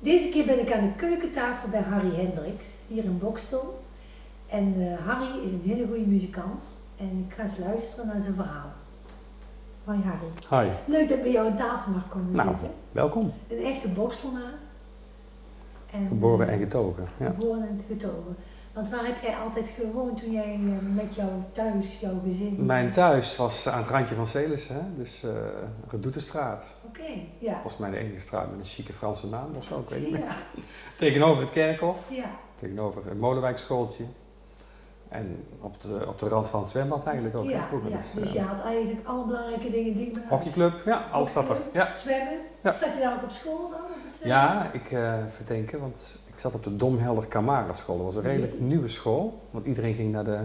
Deze keer ben ik aan de keukentafel bij Harry Hendricks, hier in Bokstel. En eh, Harry is een hele goede muzikant en ik ga eens luisteren naar zijn verhaal. Hoi Harry. Hi, Leuk dat ik bij jou aan tafel mag komen Nou. zitten. welkom. Een echte Bokstelnaar. En, Geboren en eh, getogen. Ja. Geboren en getogen. Want waar heb jij altijd gewoond toen jij eh, met jouw thuis, jouw gezin? Mijn thuis was aan het randje van Celissen, hè? dus eh Redoetestraat. Oké, ja. Dat was mijn enige straat met een chique Franse naam of zo, ik weet niet. Ja, Tegenover het kerkhof, ja. tegenover het Molenwijkschooltje. En op de, op de rand van het zwembad eigenlijk ook, ja, ja. Dus, Dus eh, je had eigenlijk alle belangrijke dingen huis. hockeyclub, ja, alles zat er. Ja, Zwemmen? Ja. Zat je daar ook op school dan? Het, ja ik eh verdenken, want ik zat op de Domhelder Camara school. Dat was een redelijk nieuwe school, want iedereen ging naar de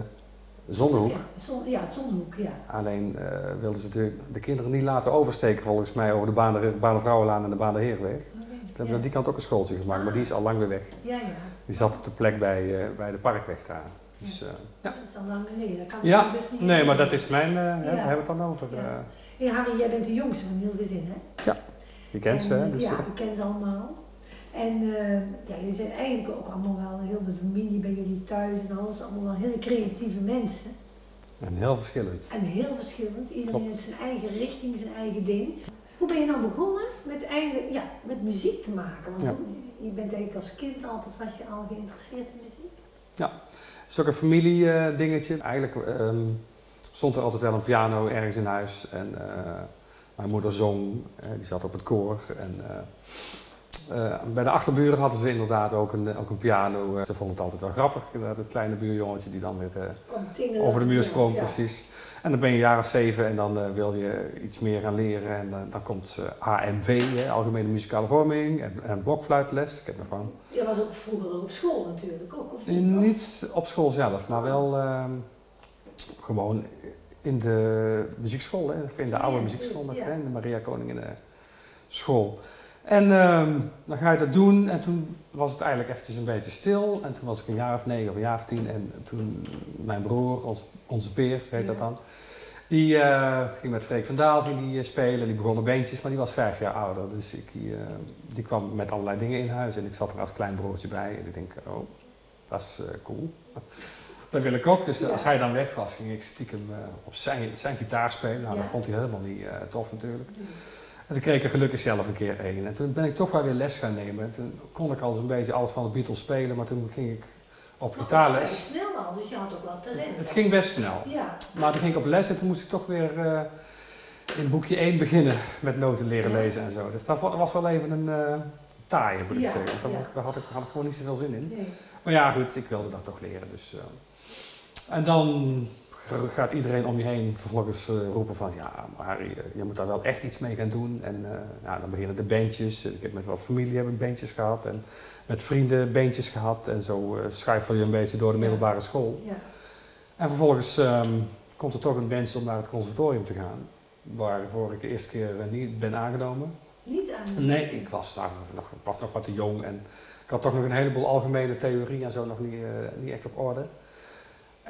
Zonnehoek. Ja, zon, ja, Zonnehoek, ja. Alleen eh, wilden ze de, de kinderen niet laten oversteken volgens mij over de Baan- Baan-Vrouwenlaan en de Baan de Heerweg. Toen hebben ze aan die kant ook een schooltje gemaakt, maar die is al lang weer weg. Ja, ja. Die zat op de plek bij, bij de parkweg daar. Dus, eh, ja. Dat is al lang geleden. Dat kan ja, dus niet nee, maar dat is mijn, eh, hè, daar Ja. hebben we het dan over. Ja. eh. Hey Harry, jij bent de jongste van heel gezin, hè? je kent ze, hè? eh, Dus, ja, eh, ik ken ze allemaal. En eh, ja, jullie zijn eigenlijk ook allemaal wel, heel de familie bij jullie thuis en alles, allemaal wel hele creatieve mensen. en heel verschillend. En heel verschillend. Iedereen heeft zijn eigen richting, zijn eigen ding. Hoe ben je nou begonnen met, eigenlijk, ja, met muziek te maken? Want Ja. je bent eigenlijk als kind altijd, was je al geïnteresseerd in muziek? Het is ook een familiedingetje. Eigenlijk ehm, stond er altijd wel een piano ergens in huis. En eh, mijn moeder zong, eh, die zat op het koor. En, eh, eh, bij de achterburen hadden ze inderdaad ook een, ook een piano. Eh, ze vonden het altijd wel grappig, inderdaad, het kleine buurjongetje die dan weer eh, over de muur sprong, Ja. precies. En dan ben je een jaar of zeven en dan eh, wil je iets meer gaan leren. En eh, dan komt eh, AMV, hè, Algemene Muzikale Vorming, en, en blokfluitles. Ik heb ervan. Je was ook vroeger op school natuurlijk ook, of Niet op school zelf, maar wel ehm, gewoon in de muziekschool, hè, in de oude ja, muziekschool, met, ja. hè, in de Maria Koningin school. En ehm, dan ga je dat doen en toen was het eigenlijk eventjes een beetje stil. En toen was ik een jaar of negen of een jaar of tien en toen mijn broer, ons, onze Beer, zo heet dat dan, die eh, ging met Freek van Daal ging die, eh, spelen. Die begon op beentjes, maar die was vijf jaar ouder. Dus ik, die, eh, die kwam met allerlei dingen in huis en ik zat er als klein broertje bij. En ik denk, oh, dat is cool. Dat wil ik ook. Dus Ja. als hij dan weg was, ging ik stiekem op zijn, zijn gitaar spelen. Nou, Ja. dat vond hij helemaal niet tof natuurlijk. Toen kreeg ik er gelukkig zelf een keer één. En toen ben ik toch wel weer les gaan nemen. En toen kon ik al zo'n beetje alles van de Beatles spelen, maar toen ging ik op Maar ook vrij gitaarles. snel al, dus je had ook wel talent. Het ging best snel. Ja. Maar toen ging ik op les en toen moest ik toch weer eh, in boekje 1 beginnen met noten leren Ja. lezen en zo. Dus dat wa- was wel even een eh taaie, moet ik Ja, zeggen. Want daar, ja. was- daar had, ik, had ik gewoon niet zoveel zin in. Nee. Maar ja, goed, ik wilde dat toch leren. Dus, eh. En dan gaat iedereen om je heen vervolgens eh, roepen van... Ja, maar Harry, eh, je moet daar wel echt iets mee gaan doen. En eh, ja, dan beginnen de bandjes. Ik heb met wat familie heb ik bandjes gehad. En met vrienden bandjes gehad. En zo eh schuifel je een beetje door de middelbare school. Ja. En vervolgens ehm, komt er toch een wens om naar het conservatorium te gaan. Waarvoor ik de eerste keer niet ben aangenomen. Niet aan. Nee, ik was, daar nog, was nog wat te jong en ik had toch nog een heleboel algemene theorie en zo nog niet, niet echt op orde.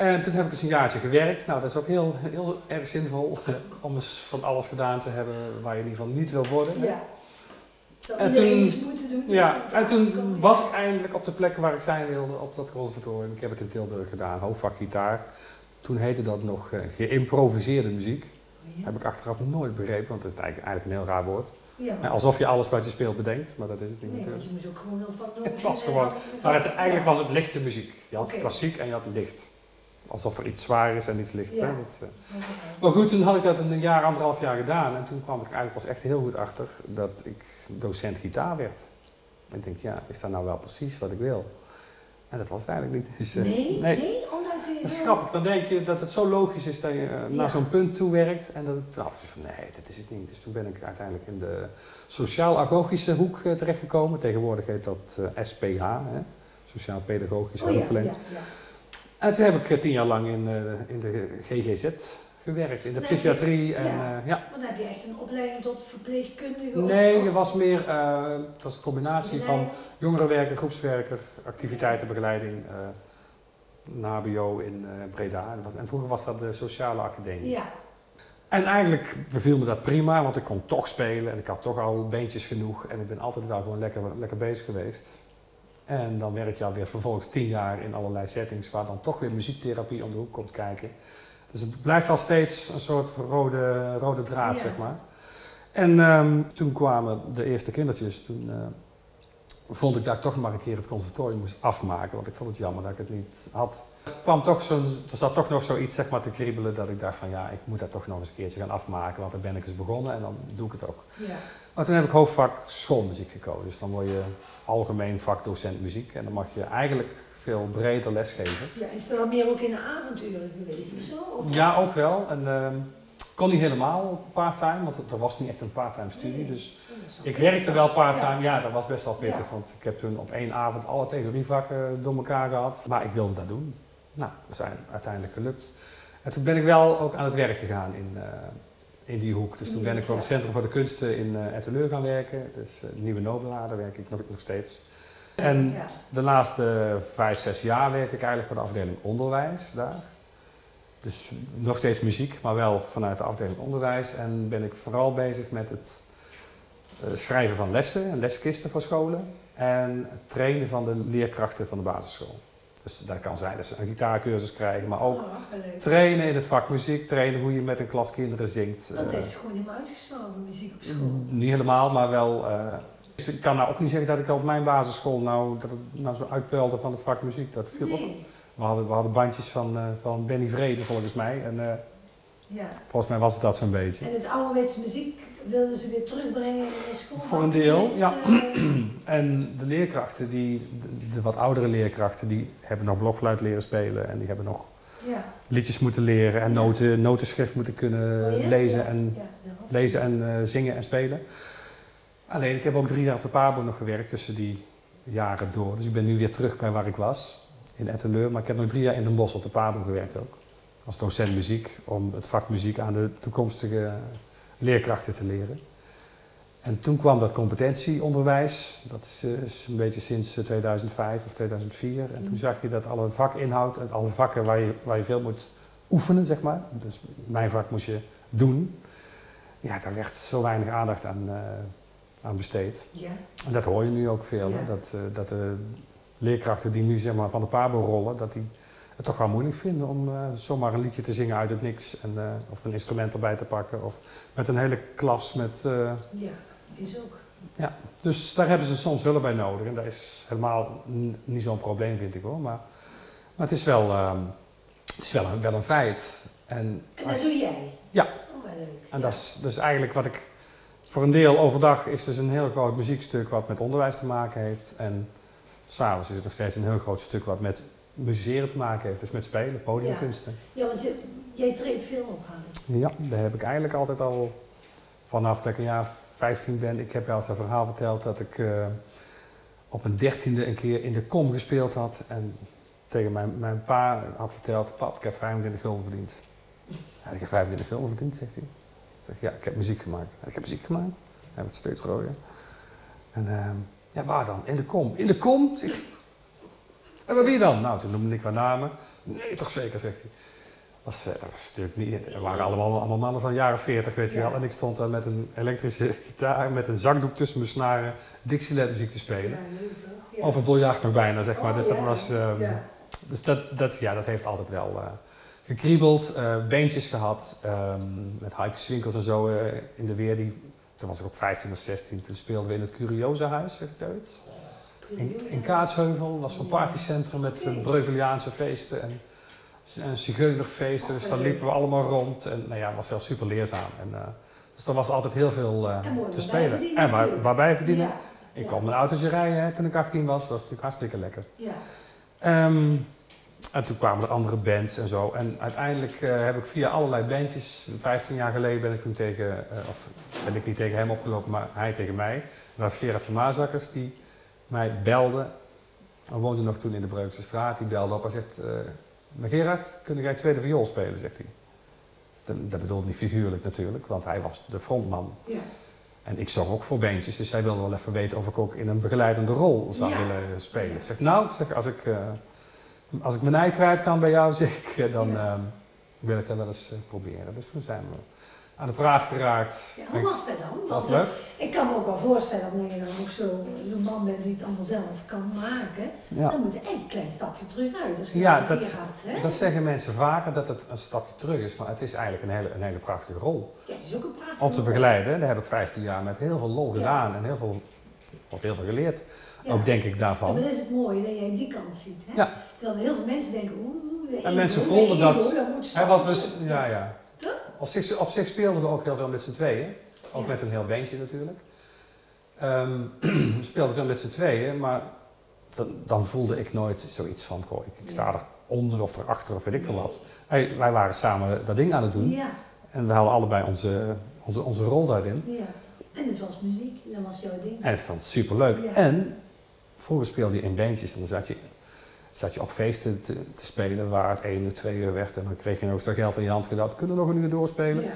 En toen heb ik eens een jaartje gewerkt. Nou, dat is ook heel, heel erg zinvol om eens van alles gedaan te hebben waar je in ieder geval niet wil worden. Ja. Dat En toen- iets moeten doen. Ja, en toen was ik eindelijk op de plek waar ik zijn wilde, op dat conservatorium. Ik heb het in Tilburg gedaan, hoofdvak gitaar. Toen heette dat nog eh, geïmproviseerde muziek. Ja. Heb ik achteraf nooit begrepen, want dat is eigenlijk, eigenlijk een heel raar woord. Ja, Ja, Alsof je alles wat je speelt bedenkt, maar dat is het niet Nee, want natuurlijk. je moest ook gewoon heel van Het was gewoon- Maar het, eigenlijk was het lichte muziek. Je had klassiek en je had licht. Alsof er iets zwaar is en iets licht. Ja. Hè? Dat, eh. Maar goed, toen had ik dat een jaar, anderhalf jaar gedaan. En toen kwam ik eigenlijk pas echt heel goed achter dat ik docent gitaar werd. En ik denk, ja, is dat nou wel precies wat ik wil? En dat was het eigenlijk niet. Dus, eh, Nee, nee, nee. Je Dat is grappig. Dan denk je dat het zo logisch is dat je eh, Ja. naar zo'n punt toe werkt. En dan dacht ik van nee, dat is het niet. Dus toen ben ik uiteindelijk in de sociaal-agogische hoek terechtgekomen. Tegenwoordig heet dat eh, SPH, hè? Sociaal-pedagogische Oh ja, hulpverlening. ja, ja. En toen heb ik eh, tien jaar lang in, eh, in de GGZ gewerkt in de Nee, psychiatrie. En, ja. eh, ja. Want dan heb je echt een opleiding tot verpleegkundige? Nee, of- het was meer eh, het was een combinatie van jongerenwerker, groepswerker, activiteitenbegeleiding, eh een HBO in eh, Breda. En vroeger was dat de sociale academie. Ja, En eigenlijk beviel me dat prima, want ik kon toch spelen en ik had toch al beentjes genoeg. En ik ben altijd wel gewoon lekker, lekker bezig geweest. En dan werk je alweer vervolgens tien jaar in allerlei settings waar dan toch weer muziektherapie om de hoek komt kijken. Dus het blijft wel steeds een soort rode, rode draad, Ja. zeg maar. En ehm, toen kwamen de eerste kindertjes. Toen eh, vond ik dat ik toch maar een keer het conservatorium moest afmaken. Want ik vond het jammer dat ik het niet had. Er, kwam toch zo'n, er zat toch nog zoiets zeg maar, te kriebelen dat ik dacht van ja, ik moet dat toch nog eens een keertje gaan afmaken. Want dan ben ik eens begonnen en dan doe ik het ook. ja. Maar toen heb ik hoofdvak schoolmuziek gekozen. Dus dan word je algemeen vakdocent muziek. En dan mag je eigenlijk veel breder lesgeven. ja. Is dat meer ook in de avonturen geweest of zo? Of- Ja, ook wel. En ehm kon niet helemaal part-time, want het- er was niet echt een part-time studie. Dus is ik werkte wel part-time. Ja, dat was best wel pittig. Want ik heb toen op één avond alle theorievakken door elkaar gehad. Maar ik wilde dat doen. Nou, dat is uiteindelijk gelukt. En toen ben ik wel ook aan het werk gegaan in, eh, in die hoek. Dus toen ben ik voor het Centrum voor de Kunsten in uh, Etteleur gaan werken. Dus uh, Nieuwe Nobelaar, daar werk ik nog, nog steeds. En de laatste vijf, zes jaar werk ik eigenlijk voor de afdeling onderwijs daar. Dus nog steeds muziek, maar wel vanuit de afdeling onderwijs. En ben ik vooral bezig met het eh, schrijven van lessen en leskisten voor scholen. En het trainen van de leerkrachten van de basisschool. Dus dat kan zijn dat ze een gitaarcursus krijgen, maar ook Oh, trainen in het vak muziek, trainen hoe je met een klas kinderen zingt. Want Eh, is gewoon helemaal uitgesloten, muziek op school. niet helemaal, maar wel. eh, dus ik kan nou ook niet zeggen dat ik op mijn basisschool nou, dat het nou zo uitpuilde van het vak muziek. Dat viel ook. Nee. We hadden, we hadden bandjes van, eh, van Benny Vrede volgens mij. En eh, Ja. volgens mij was het dat zo'n beetje. En het ouderwetse muziek wilden ze weer terugbrengen in de school? Voor een deel, Met, ja. eh, En de leerkrachten, die, de, de wat oudere leerkrachten, die hebben nog blokfluit leren spelen. En die hebben nog ja. liedjes moeten leren en Ja. noten, notenschrift moeten kunnen Oh lezen en lezen en zingen en spelen. Alleen, ik heb ook drie jaar op de Pabo nog gewerkt tussen die jaren door. Dus ik ben nu weer terug bij waar ik was, in Etteleur. Maar ik heb nog drie jaar in Den Bosch op de Pabo gewerkt ook. Als docent muziek, om het vak muziek aan de toekomstige leerkrachten te leren. En toen kwam dat competentieonderwijs. Dat is, eh, is een beetje sinds eh, 2005 of 2004. En toen Mhm. zag je dat alle vakinhoud en alle vakken waar je, waar je veel moet oefenen, zeg maar. Dus mijn vak moest je doen. Ja, daar werd zo weinig aandacht aan, eh, aan besteed. Ja. En dat hoor je nu ook veel. hè, Ja. Dat, eh, dat de leerkrachten die nu zeg maar, van de pabo rollen, dat die het toch wel moeilijk vinden om eh, zomaar een liedje te zingen uit het niks. En, eh, of een instrument erbij te pakken. Of met een hele klas met... eh, ja, is ook. dus daar hebben ze soms hulp bij nodig. En dat is helemaal niet zo'n probleem, vind ik hoor. Maar, maar het is wel, ehm, het is wel, een, wel een feit. En, En dat als- doe jij? Ja. Oh, leuk. en Ja. dat is dus eigenlijk wat ik... Voor een deel overdag is dus een heel groot muziekstuk wat met onderwijs te maken heeft. En s'avonds is het nog steeds een heel groot stuk wat met musiceren te maken heeft. Dus met spelen, podiumkunsten. Ja, want je, jij treedt veel op, Harry. Ja, daar heb ik eigenlijk altijd al vanaf dat ik een jaar 15 ben. Ik heb wel eens dat verhaal verteld dat ik eh, op een dertiende een keer in de kom gespeeld had. En tegen mijn, mijn pa had verteld, pap, ik heb 25 gulden verdiend. Ja, ik heb 25 gulden verdiend, zegt hij. Ik zeg, ja, ik heb muziek gemaakt. Ik heb muziek gemaakt. Hij wordt steeds rooier. En ehm, ja, waar dan? In de kom. In de kom? Zegt hij. En je dan? Nou, toen noemde ik wat namen. Nee, toch zeker, zegt hij. Was, eh, dat was natuurlijk niet. Er waren allemaal, allemaal mannen van jaren 40, weet je wel. En ik stond daar met een elektrische gitaar, met een zakdoek tussen mijn snaren, Dixieland muziek te spelen. Op een biljart nog bijna, zeg maar. Oh, dus dat was. ehm. Dus dat, dat, ja, dat heeft altijd wel eh, gekriebeld. eh beentjes gehad. ehm, met Heike Swinkels en zo eh, in de weer. Die, toen was ik ook 15 of 16. Toen speelden we in het Curiosa Huis, zegt je zoiets? In, in Kaatsheuvel was zo'n partycentrum met uh, Breugeliaanse feesten en, en zigeunerfeesten. Dus daar liepen we allemaal rond. En nou ja, het was wel super leerzaam. En, uh, dus er was altijd heel veel mooi te spelen. En waar, waarbij verdienen. Ja. Ik kwam een autootje rijden hè, toen ik 18 was. Dat was natuurlijk hartstikke lekker. Ja. Ehm, en toen kwamen er andere bands en zo. En uiteindelijk eh, heb ik via allerlei bandjes, 15 jaar geleden ben ik toen tegen, eh, of ben ik niet tegen hem opgelopen, maar hij tegen mij. Dat was Gerard van Maasakkers die mij belde. Hij woonde nog toen in de Breukse straat. Die belde op en zegt, eh maar Gerard, kun jij tweede viool spelen, zegt hij. Dat, dat bedoel ik niet figuurlijk natuurlijk, want hij was de frontman. Ja. En ik zong ook voor beentjes, dus zij wilde wel even weten of ik ook in een begeleidende rol zou Ja. willen spelen. Ik zeg, nou, zeg, als ik, als ik mijn ei kwijt kan bij jou, zeg ik, eh, dan Ja. ehm, wil ik dat wel eens eh, proberen. Dus toen zijn we aan de praat geraakt. Ja, hoe was dat dan? Was Want, leuk? eh, Ik kan me ook wel voorstellen dat je dan ook zo een man bent die het allemaal zelf kan maken. Ja. Dan moet je een klein stapje terug uit. Je Ja, dat-? Dat zeggen mensen vaker, dat het een stapje terug is, maar het is eigenlijk een hele, een hele prachtige rol. Ja, het is ook een prachtig. Om te begeleiden, daar heb ik 15 jaar met heel veel lol gedaan en heel veel, of heel veel geleerd. Ja. Ook denk ik Ja, daarvan. maar dat is het mooie, dat jij die kant ziet. Hè? Ja. Terwijl heel veel mensen denken, oeh, de En ego, mensen de voelden ego, dat- dat moet Hè, want we, ja, ja. Toch? Op zich, op zich speelden we ook heel veel met z'n tweeën. Ook Ja. met een heel bandje natuurlijk. Ehm, we speelden veel met z'n tweeën, maar dan, dan voelde ik nooit zoiets van, goh, ik, ik sta Ja. eronder of erachter of weet ik veel wat. Wij, wij waren samen dat ding aan het doen Ja, en we hadden allebei onze, onze, onze rol daarin. ja. En het was muziek, dat was jouw ding. En ik vond het superleuk. Ja. En vroeger speelde je in bandjes en dan zat je, zat je op feesten te, te spelen waar het één uur, twee uur werd en dan kreeg je nog extra geld in je hand gedaan. Kunnen we nog een uur doorspelen? Ja.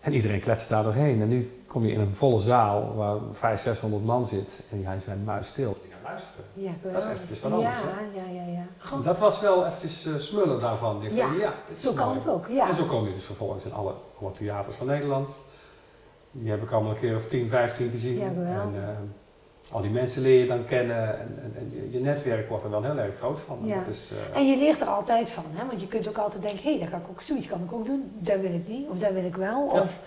En iedereen kletst daar doorheen. En nu kom je in een volle zaal waar 500, 600 man zit en jij zijn muis stil. Luisteren. Ja, Dat is eventjes wat anders, Ja, hè? ja, ja, ja. Dat was wel eventjes eh, smullen daarvan. Ja, ja, dit is zo kan mooi. het ook, ja. En zo kom je dus vervolgens in alle, alle theaters van Nederland. Die heb ik allemaal een keer of 10, 15 gezien. Ja, en eh, al die mensen leer je dan kennen en, en, en je, netwerk wordt er wel heel erg groot van. En Ja. Dat is, eh, En je leert er altijd van, hè? want je kunt ook altijd denken, hé, hey, dat ga ik ook, zoiets kan ik ook doen, dat wil ik niet, of dat wil ik wel. Ja. Of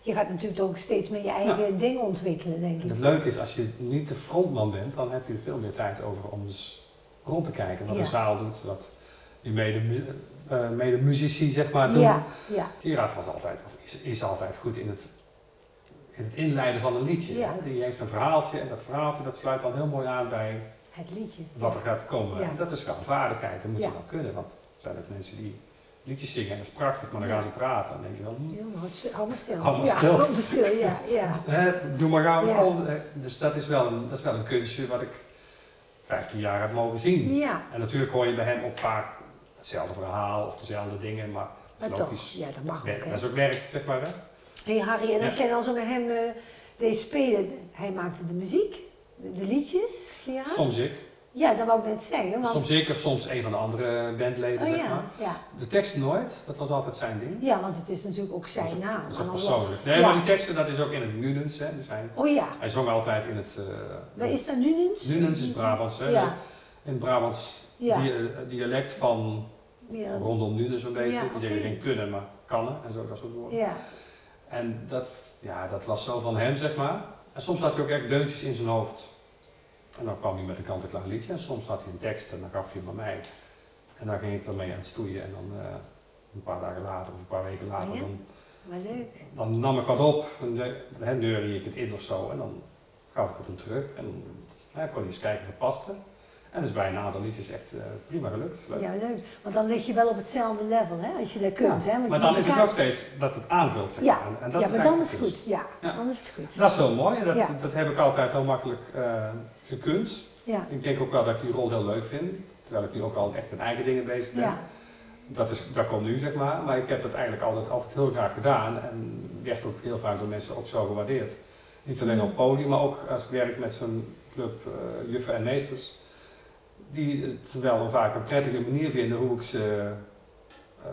je gaat natuurlijk ook steeds meer je eigen dingen ontwikkelen, denk en ik. het leuke is, als je niet de frontman bent, dan heb je er veel meer tijd over om eens rond te kijken wat de zaal doet, wat je mede, mede-muzici zeg maar doen. Ja, ja, Gerard was altijd, of is, is altijd goed in het, in het inleiden van een liedje. Ja. Die heeft een verhaaltje en dat verhaaltje dat sluit dan heel mooi aan bij het liedje. wat er gaat komen. Ja. Dat is wel een vaardigheid, dat moet je wel kunnen. Want er zijn ook mensen die liedjes zingen en dat is prachtig, maar dan gaan ze praten. Dan denk je wel, hm, hou maar stil. Hou maar ja, stil. Maar stil, ja, doe maar gauw volgende. hè. Dus dat is, wel een, dat is wel een kunstje wat ik 15 jaar heb mogen zien. Ja, En natuurlijk hoor je bij hem ook vaak hetzelfde verhaal of dezelfde dingen, maar dat maar is toch. logisch. Ja, dat mag ook, hè. Dat is ook werk, zeg maar. Hè? Hey Harry, en als Ja. jij dan zo met hem eh deed spelen, hij maakte de muziek, de, de liedjes, Gerard? Soms ik. Ja, dat wou ik net zeggen, want... Soms ik of soms een van de andere bandleden, oh zeg ja, maar. ja. De tekst nooit, dat was altijd zijn ding. ja, want het is natuurlijk ook zijn ook- naam. Dat is ook persoonlijk. Nee, Ja. maar die teksten, dat is ook in het Nunens. Hè. Dus hij, Oh ja, hij zong altijd in het... waar is dat nu eens? Nunens is Brabants, hè. Ja, In het Brabants Ja. dia- dialect van ja, rondom Nuenen zo'n beetje. Ja, Die zeggen geen kunnen, maar kannen en zo, dat soort woorden. ja. En dat, ja, dat was zo van hem, zeg maar. En soms had hij ook echt deuntjes in zijn hoofd. En dan kwam hij met een kant-en-klaar liedje. En soms had hij een tekst en dan gaf hij hem aan mij. En dan ging ik ermee aan het stoeien. En dan eh, een paar dagen later of een paar weken later, Ja. dan, dan nam ik wat op. En dan neurde ik het in of zo. En dan gaf ik het hem terug. En dan kon hij eens kijken of het paste. En dat is bij een aantal liedjes echt eh, prima gelukt. Leuk. Ja, leuk. Want dan lig je wel op hetzelfde level, hè, als je dat kunt. Ja, hè? Want maar dan is het nog steeds dat het aanvult. Zeg Ja, maar. En, en dat ja, is maar dan is het goed. Ja, Ja. dan is het goed. Dat is wel mooi en dat, Ja. dat heb ik altijd heel makkelijk eh, gekund. Ja, Ik denk ook wel dat ik die rol heel leuk vind, terwijl ik nu ook al echt met eigen dingen bezig ben. ja, Dat, is, dat komt nu zeg maar, maar ik heb dat eigenlijk altijd, altijd heel graag gedaan en werd ook heel vaak door mensen ook zo gewaardeerd. Niet alleen op het podium, maar ook als ik werk met zo'n club eh, juffen en meesters, die het wel vaak een prettige manier vinden hoe ik ze eh,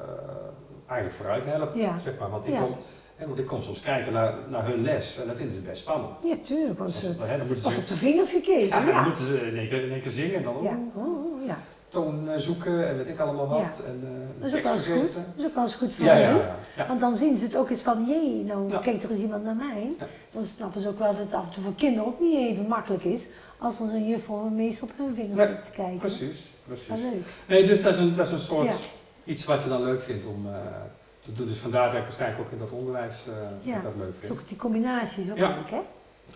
eigenlijk vooruit help. ja. Zeg maar. want, ik Ja. kom, hè, want ik kom soms kijken naar, naar hun les en dat vinden ze best spannend. Ja, tuurlijk. Want ze Hè, dan moeten wordt ze, op de vingers gekeken. ja, Ja, dan moeten ze in één keer, in één keer zingen en dan Ja. oeh, Oh, oh, ja. Toon eh, zoeken en weet ik allemaal wat. En, eh, Dat is ook wel eens goed. Dat is ook wel eens goed voor Ja, hen. Want dan zien ze het ook eens van, jee, nou kijkt er eens iemand naar mij. Dan snappen ze ook wel dat het af en toe voor kinderen ook niet even makkelijk is. Als er zo'n juf of een meester op hun vingers Nee, zit te kijken. Precies, Dat is precies. leuk. Nee, dus dat is een, dat is een soort iets wat je dan leuk vindt om eh, te doen. Dus vandaar dat ik waarschijnlijk ook in dat onderwijs dat leuk vind. ook die combinatie is ook Ja. leuk, hè?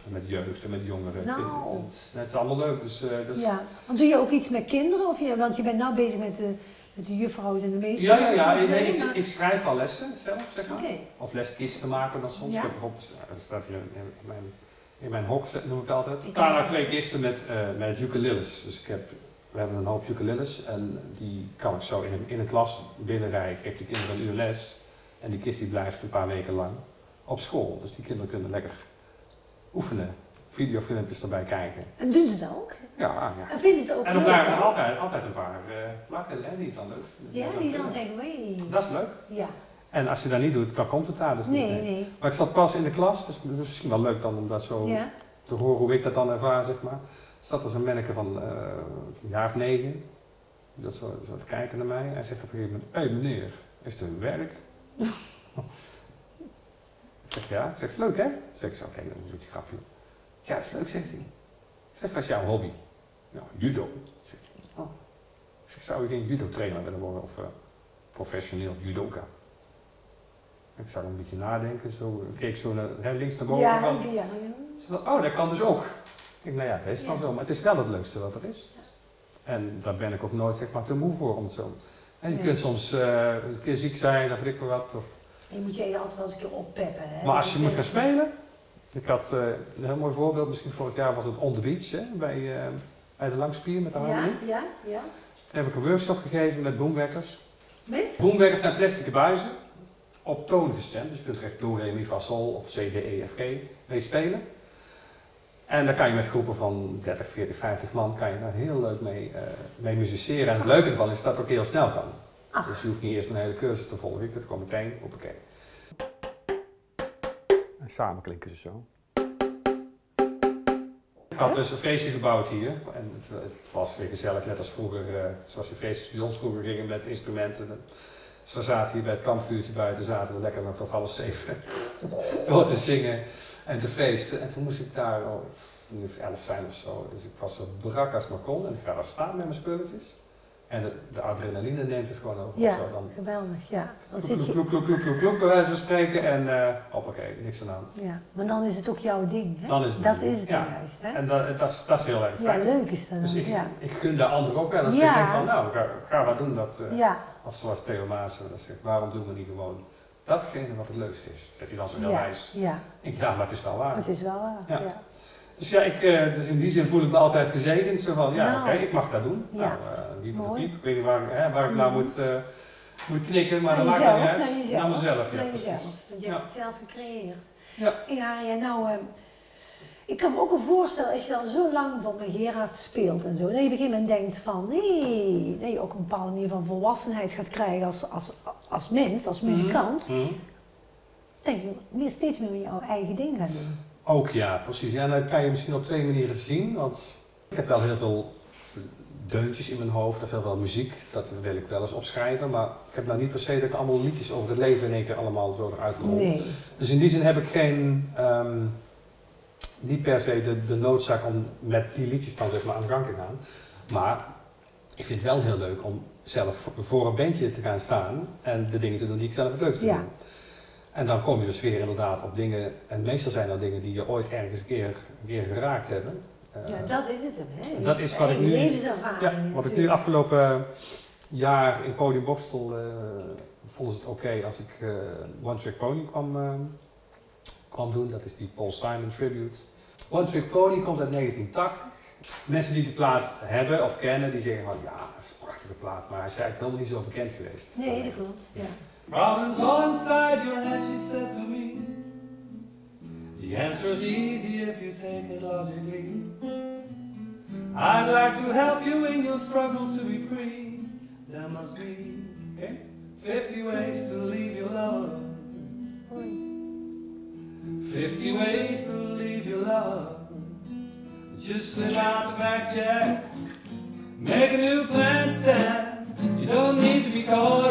Met jeugd en met jongeren. Nou. vind- het, is, is allemaal leuk. Dus, eh, dus, Ja. Want doe je ook iets met kinderen? Of je, want je bent nou bezig met de, met de juffrouwen en de meesters. ja, ja, ja. Nee, ik, maar- ik schrijf al lessen zelf, zeg maar. Of leskisten maken dan soms. Ja. Ik heb bijvoorbeeld, eh, er staat hier in, in mijn, in mijn hok, noem ik het altijd. Ik nou twee kisten met, eh met ukuleles. Dus ik heb, we hebben een hoop ukuleles en die kan ik zo in een, in een klas binnenrijden. Ik geef de kinderen een uur les. En die kist die blijft een paar weken lang op school. Dus die kinderen kunnen lekker oefenen, videofilmpjes erbij kijken. En doen ze dat ook? Ja, ja. En vinden ze het ook En dan leuk, blijven er altijd, altijd een paar eh plakken hè, die het dan leuk vinden. Ja, die dan zeggen, wee. Dat is leuk. Ja. En als je dat niet doet, dan komt het daar dus niet. Nee, nee. Maar ik zat pas in de klas, dus het is misschien wel leuk dan om dat zo Ja. te horen hoe ik dat dan ervaar, zeg maar. Zat er zo'n manneke van eh, een jaar of negen, dat zo, zo te kijken naar mij. Hij zegt op een gegeven moment, hé hey, meneer, is het een werk? ik zeg, ja. Ik zeg, is leuk hè? Ik zeg, zo, kijk, dan doet hij grapje. Ja, dat is leuk, zegt hij. Ik zeg, wat is jouw hobby? Ja, judo, zegt hij. Oh. Ik zeg, zou je geen judo-trainer willen worden of eh, professioneel judoka? Ik zag hem een beetje nadenken, zo, ik keek zo naar, hè, links naar boven. Ja, van, ja, dacht, oh, dat kan dus ook. Ik denk, nou ja, dat is dan Ja. zo, maar het is wel het leukste wat er is. En daar ben ik ook nooit zeg maar, te moe voor om het zo. En je Nee. kunt soms eh, een keer ziek zijn of weet ik wat. Of... Je moet je altijd wel eens een keer oppeppen. Hè? Maar als Dus je moet ik gaan spelen. Ik had eh, een heel mooi voorbeeld, misschien vorig jaar was het On The Beach hè, bij, eh, bij de Langspier met de Ja, harmonie. ja, ja. Daar heb ik een workshop gegeven met boomwekkers. Met? Boomwekkers zijn plastic buizen op toon gestemd. Dus je kunt er echt do, re, mi, fa, sol of c, d, e, f, g mee spelen. En daar kan je met groepen van 30, 40, 50 man kan je daar heel leuk mee, eh, mee musiceren. En het leuke ervan is dat het ook heel snel kan. Ach. Dus je hoeft niet eerst een hele cursus te volgen. Je kunt gewoon meteen, hoppakee. En samen klinken ze zo. Ik had dus een feestje gebouwd hier. En het, het was weer gezellig, net als vroeger, eh, zoals de feestjes bij ons vroeger gingen met instrumenten. Dus we zaten hier bij het kampvuurtje buiten, zaten we lekker nog tot half zeven door te zingen en te feesten. En toen moest ik daar al nu of elf zijn of zo. Dus ik was zo brak als maar kon en ik ga daar staan met mijn spulletjes. En de, de adrenaline neemt het gewoon over. Ja. Zo, dan Geweldig, ja. Dan kloek, zit je... kloek, kloek, kloek, kloek, kloek, bij wijze van spreken. En eh hoppakee, niks aan de hand. Ja, maar dan is het ook jouw ding, hè? Dan is het dat ding, is het ja. juist, hè? En dat, dat, is, dat is heel erg Ja, fijn. leuk is dat Dus dan, ik, ja. ik gun de ander ook wel. Als Ja. ik denk van, nou, ga, ga wat doen. Dat, eh, Ja, Of zoals Theo dat zegt, waarom doen we niet gewoon datgene wat het leukste is? Zegt hij dan zo heel ja, wijs. ja, Ik ja, maar het is wel waar. het is wel waar. Ja. Dus ja, ik, eh, dus in die zin voel ik me altijd gezegend. Zo van, ja, Nou. oké, ik mag dat doen. Ja. Nou, eh op de Mooi. piep. Ik weet niet waar, hè, waar ik nou Mhm. moet, eh, moet knikken, maar Naar dat maakt niet uit. naar jezelf. Naar mezelf, ja, Naar precies. jezelf, want je Ja. hebt het zelf gecreëerd. Ja. Ja, ja nou, eh, ik kan me ook wel voorstellen, als je dan zo lang van met Gerard speelt en zo, dat je op een gegeven moment denkt van, nee, dat je ook een bepaalde manier van volwassenheid gaat krijgen als, als, als mens, als muzikant. Mhm. denk je meer, steeds meer met jouw eigen ding gaan doen. Ook ja, precies. Ja, dat kan je misschien op twee manieren zien. Want ik heb wel heel veel deuntjes in mijn hoofd, of heel veel muziek. Dat wil ik wel eens opschrijven. Maar ik heb nou niet per se dat ik allemaal liedjes over het leven in één keer allemaal zo eruit rol. Nee. Dus in die zin heb ik geen, ehm, niet per se de, de noodzaak om met die liedjes dan zeg maar aan de gang te gaan. Maar ik vind het wel heel leuk om zelf voor- voor een bandje te gaan staan en de dingen te doen die ik zelf het leukste Ja. vind. En dan kom je dus weer inderdaad op dingen, en meestal zijn dat dingen die je ooit ergens een keer, een keer geraakt hebben. Eh, Ja, dat is het hem, hè? Dat is wat ik Eigen nu- levenservaring. ja, wat ik nu afgelopen jaar in Podium Bokstel eh vonden ze het oké als ik eh One Trick Pony kwam, eh, kwam doen. Dat is die Paul Simon tribute. One Trick Pony komt uit 1980. Mensen die de plaat hebben of kennen, die zeggen van ja, dat is een prachtige plaat, maar hij is eigenlijk helemaal niet zo bekend geweest. Nee, dat klopt. Ja. Problems all inside your head, she said to me. The answer is easy if you take it logically. I'd like to help you in your struggle to be free. There must be okay, 50 ways to leave your lover. 50 ways to leave your lover. Just slip out the back, Jack. Make a new plan, Stan. You don't need to be called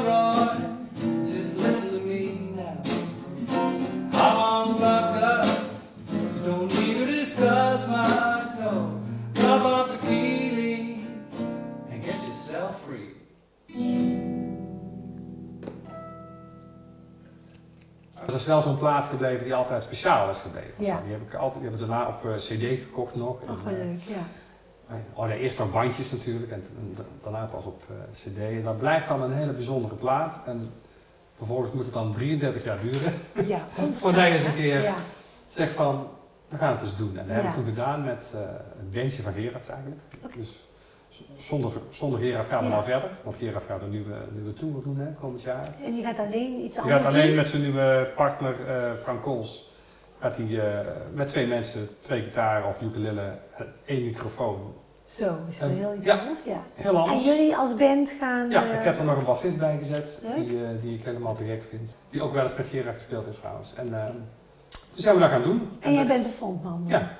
is wel zo'n plaat gebleven die altijd speciaal is gebleven. Ja. Die heb ik altijd, die heb ik daarna op eh, CD gekocht nog. En, eh, leuk, ja. Oh nee, eerst nog bandjes natuurlijk en, en da- daarna pas op eh, cd. En dat blijft dan een hele bijzondere plaat. En vervolgens moet het dan 33 jaar duren. Ja, Voordat je eens een keer Ja, zegt van, we gaan het eens doen. En dat heb ik toen gedaan met eh het bandje van Gerards eigenlijk. Dus Zonder, zonder Gerard gaan we Ja. nou verder, want Gerard gaat een nieuwe, nieuwe tour doen hè, komend jaar. En je gaat alleen iets Hij anders gaat alleen doen? met zijn nieuwe partner eh, Frank Kools, gaat hij eh, met twee mensen, twee gitaren of ukulele, en één microfoon. Zo, is wel En- heel iets ja. anders, ja. Heel En anders. jullie als band gaan... Ja, eh, ik heb er nog een bassist bij gezet, Leuk. die, eh, die ik helemaal te gek vind. Die ook wel eens met Gerard gespeeld heeft trouwens. En eh toen zijn we dat gaan doen. En jij dat- bent de frontman? Ja.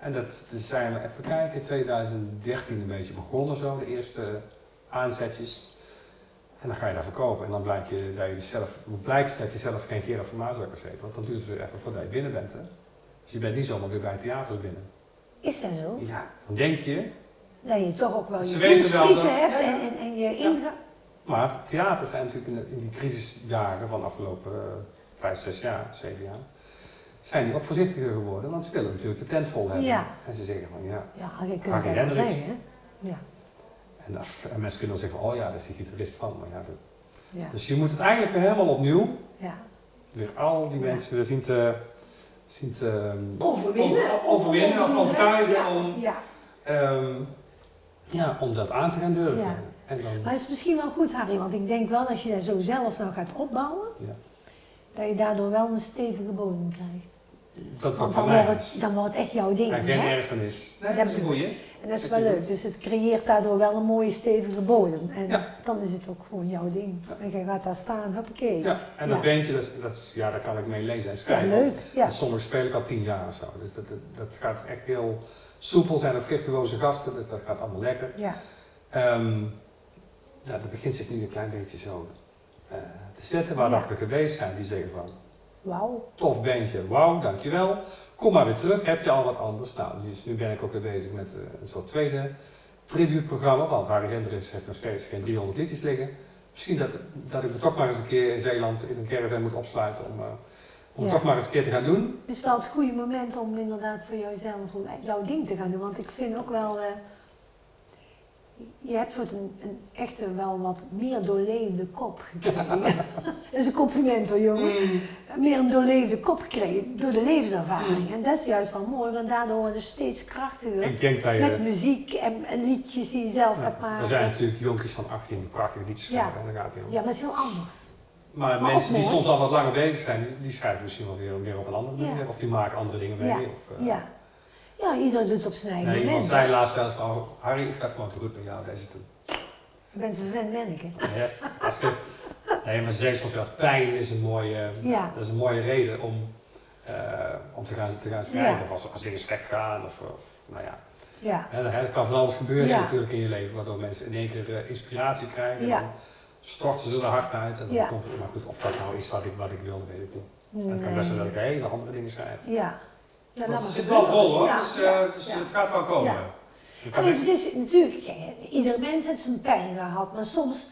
En dat dat zijn we, even kijken, in 2013 een beetje begonnen zo, de eerste aanzetjes. En dan ga je daar verkopen en dan blijkt, je, dat je dus zelf, blijkt dat je zelf geen Gerard van Maasakkers heet. Want dan duurt het weer even voordat je binnen bent. Hè? Dus je bent niet zomaar weer bij theaters binnen. Is dat zo? Ja, dan denk je, Dat je toch ook wel Ze je weten wel voelsprieten dat- hebt ja, ja. En, en, en je inga... maar theaters zijn natuurlijk in, die crisisjaren van de afgelopen eh, vijf, zes jaar, zeven jaar, zijn die ook voorzichtiger geworden. Want ze willen natuurlijk de tent vol hebben. Ja. En ze zeggen van ja, Ja, je kunt Harry het Hendricks. zeggen, hè? Ja. en, af- en mensen kunnen dan zeggen van oh ja, dat is de gitarist van. Maar ja, dat- Ja. dus je moet het eigenlijk weer helemaal opnieuw, ja. weer al die Ja. mensen weer zien te, zien te Overwinnen. over- overwinnen, of overtuigen Ja. om, Ja. ehm, ja, om dat aan te gaan durven. Ja. En dan, Maar het is misschien wel goed, Harry, want ik denk wel als je dat zo zelf nou gaat opbouwen, Ja. dat je daardoor wel een stevige bodem krijgt. Dat van dan mij wordt, het, dan wordt het echt jouw ding. En geen hè? erfenis. Nee, Dat dat is een goeie. En dat is wel leuk. Dus het creëert daardoor wel een mooie stevige bodem. En Ja. dan is het ook gewoon jouw ding. Ja. En je gaat daar staan, hoppakee. Ja, en Ja. dat beentje, dat, is, dat is, ja, daar kan ik mee lezen en Ja, schrijven. leuk. Ja. Sommige speel ik al tien jaar of zo. Dus dat, dat, dat gaat echt heel soepel, zijn ook virtuoze gasten, dus dat gaat allemaal lekker. ja. Ehm ja, dat begint zich nu een klein beetje zo eh, te zetten, waar Ja. dat we geweest zijn. Die zeggen van, Wauw. tof beentje, wauw, dankjewel. Kom maar weer terug, heb je al wat anders? Nou, dus nu ben ik ook weer bezig met eh, een soort tweede tributeprogramma, want Harry Hendricks heeft nog steeds geen 300 liedjes liggen. Misschien dat, dat ik me toch maar eens een keer in Zeeland in een caravan moet opsluiten om, eh, om Ja. toch maar eens een keer te gaan doen. Het is wel het goede moment om inderdaad voor jouzelf jouw ding te gaan doen. Want ik vind ook wel, eh, je hebt voor een, een echte wel wat meer doorleefde kop gekregen. dat is een compliment hoor jongen. Meer een doorleefde kop gekregen door de levenservaring. En dat is juist wel mooi, want daardoor worden we steeds krachtiger. Ik denk dat Met je, muziek en, en liedjes die je zelf ja, gaat maken. er zijn natuurlijk jonkies van 18 die prachtige liedjes Ja. schrijven en daar gaat het om. Ja, maar dat is heel anders. Maar, Maar mensen die soms al wat langer bezig zijn, die, die schrijven misschien wel weer, weer op een andere manier. Ja. Of die maken andere dingen mee. Ja. Of, eh, Ja. Ja, iedereen doet het op zijn eigen Nee, iemand zei laatst wel eens van, Harry, het gaat gewoon te goed met jou deze toe. Je bent een vervent manneke. Ja, als je- nee, maar ze zeggen soms wel, pijn is een mooie, Ja. dat is een mooie reden om, eh, om te, gaan, te gaan schrijven. Ja. Of als, als dingen slecht gaan, of, of nou ja. Ja. Hè, er kan van alles gebeuren Ja. natuurlijk in je leven, waardoor mensen in één keer eh, inspiratie krijgen. Ja. En dan storten ze er hard uit en dan Ja. komt het, maar goed, of dat nou is wat ik, wat ik wilde, weet ik niet. Het kan best wel dat ik hele andere dingen schrijf. Ja. Laat het zit wel vol hoor, Ja, dus, ja, ja. het gaat wel komen. Het is natuurlijk, ja, iedere mens heeft zijn pijn gehad, maar soms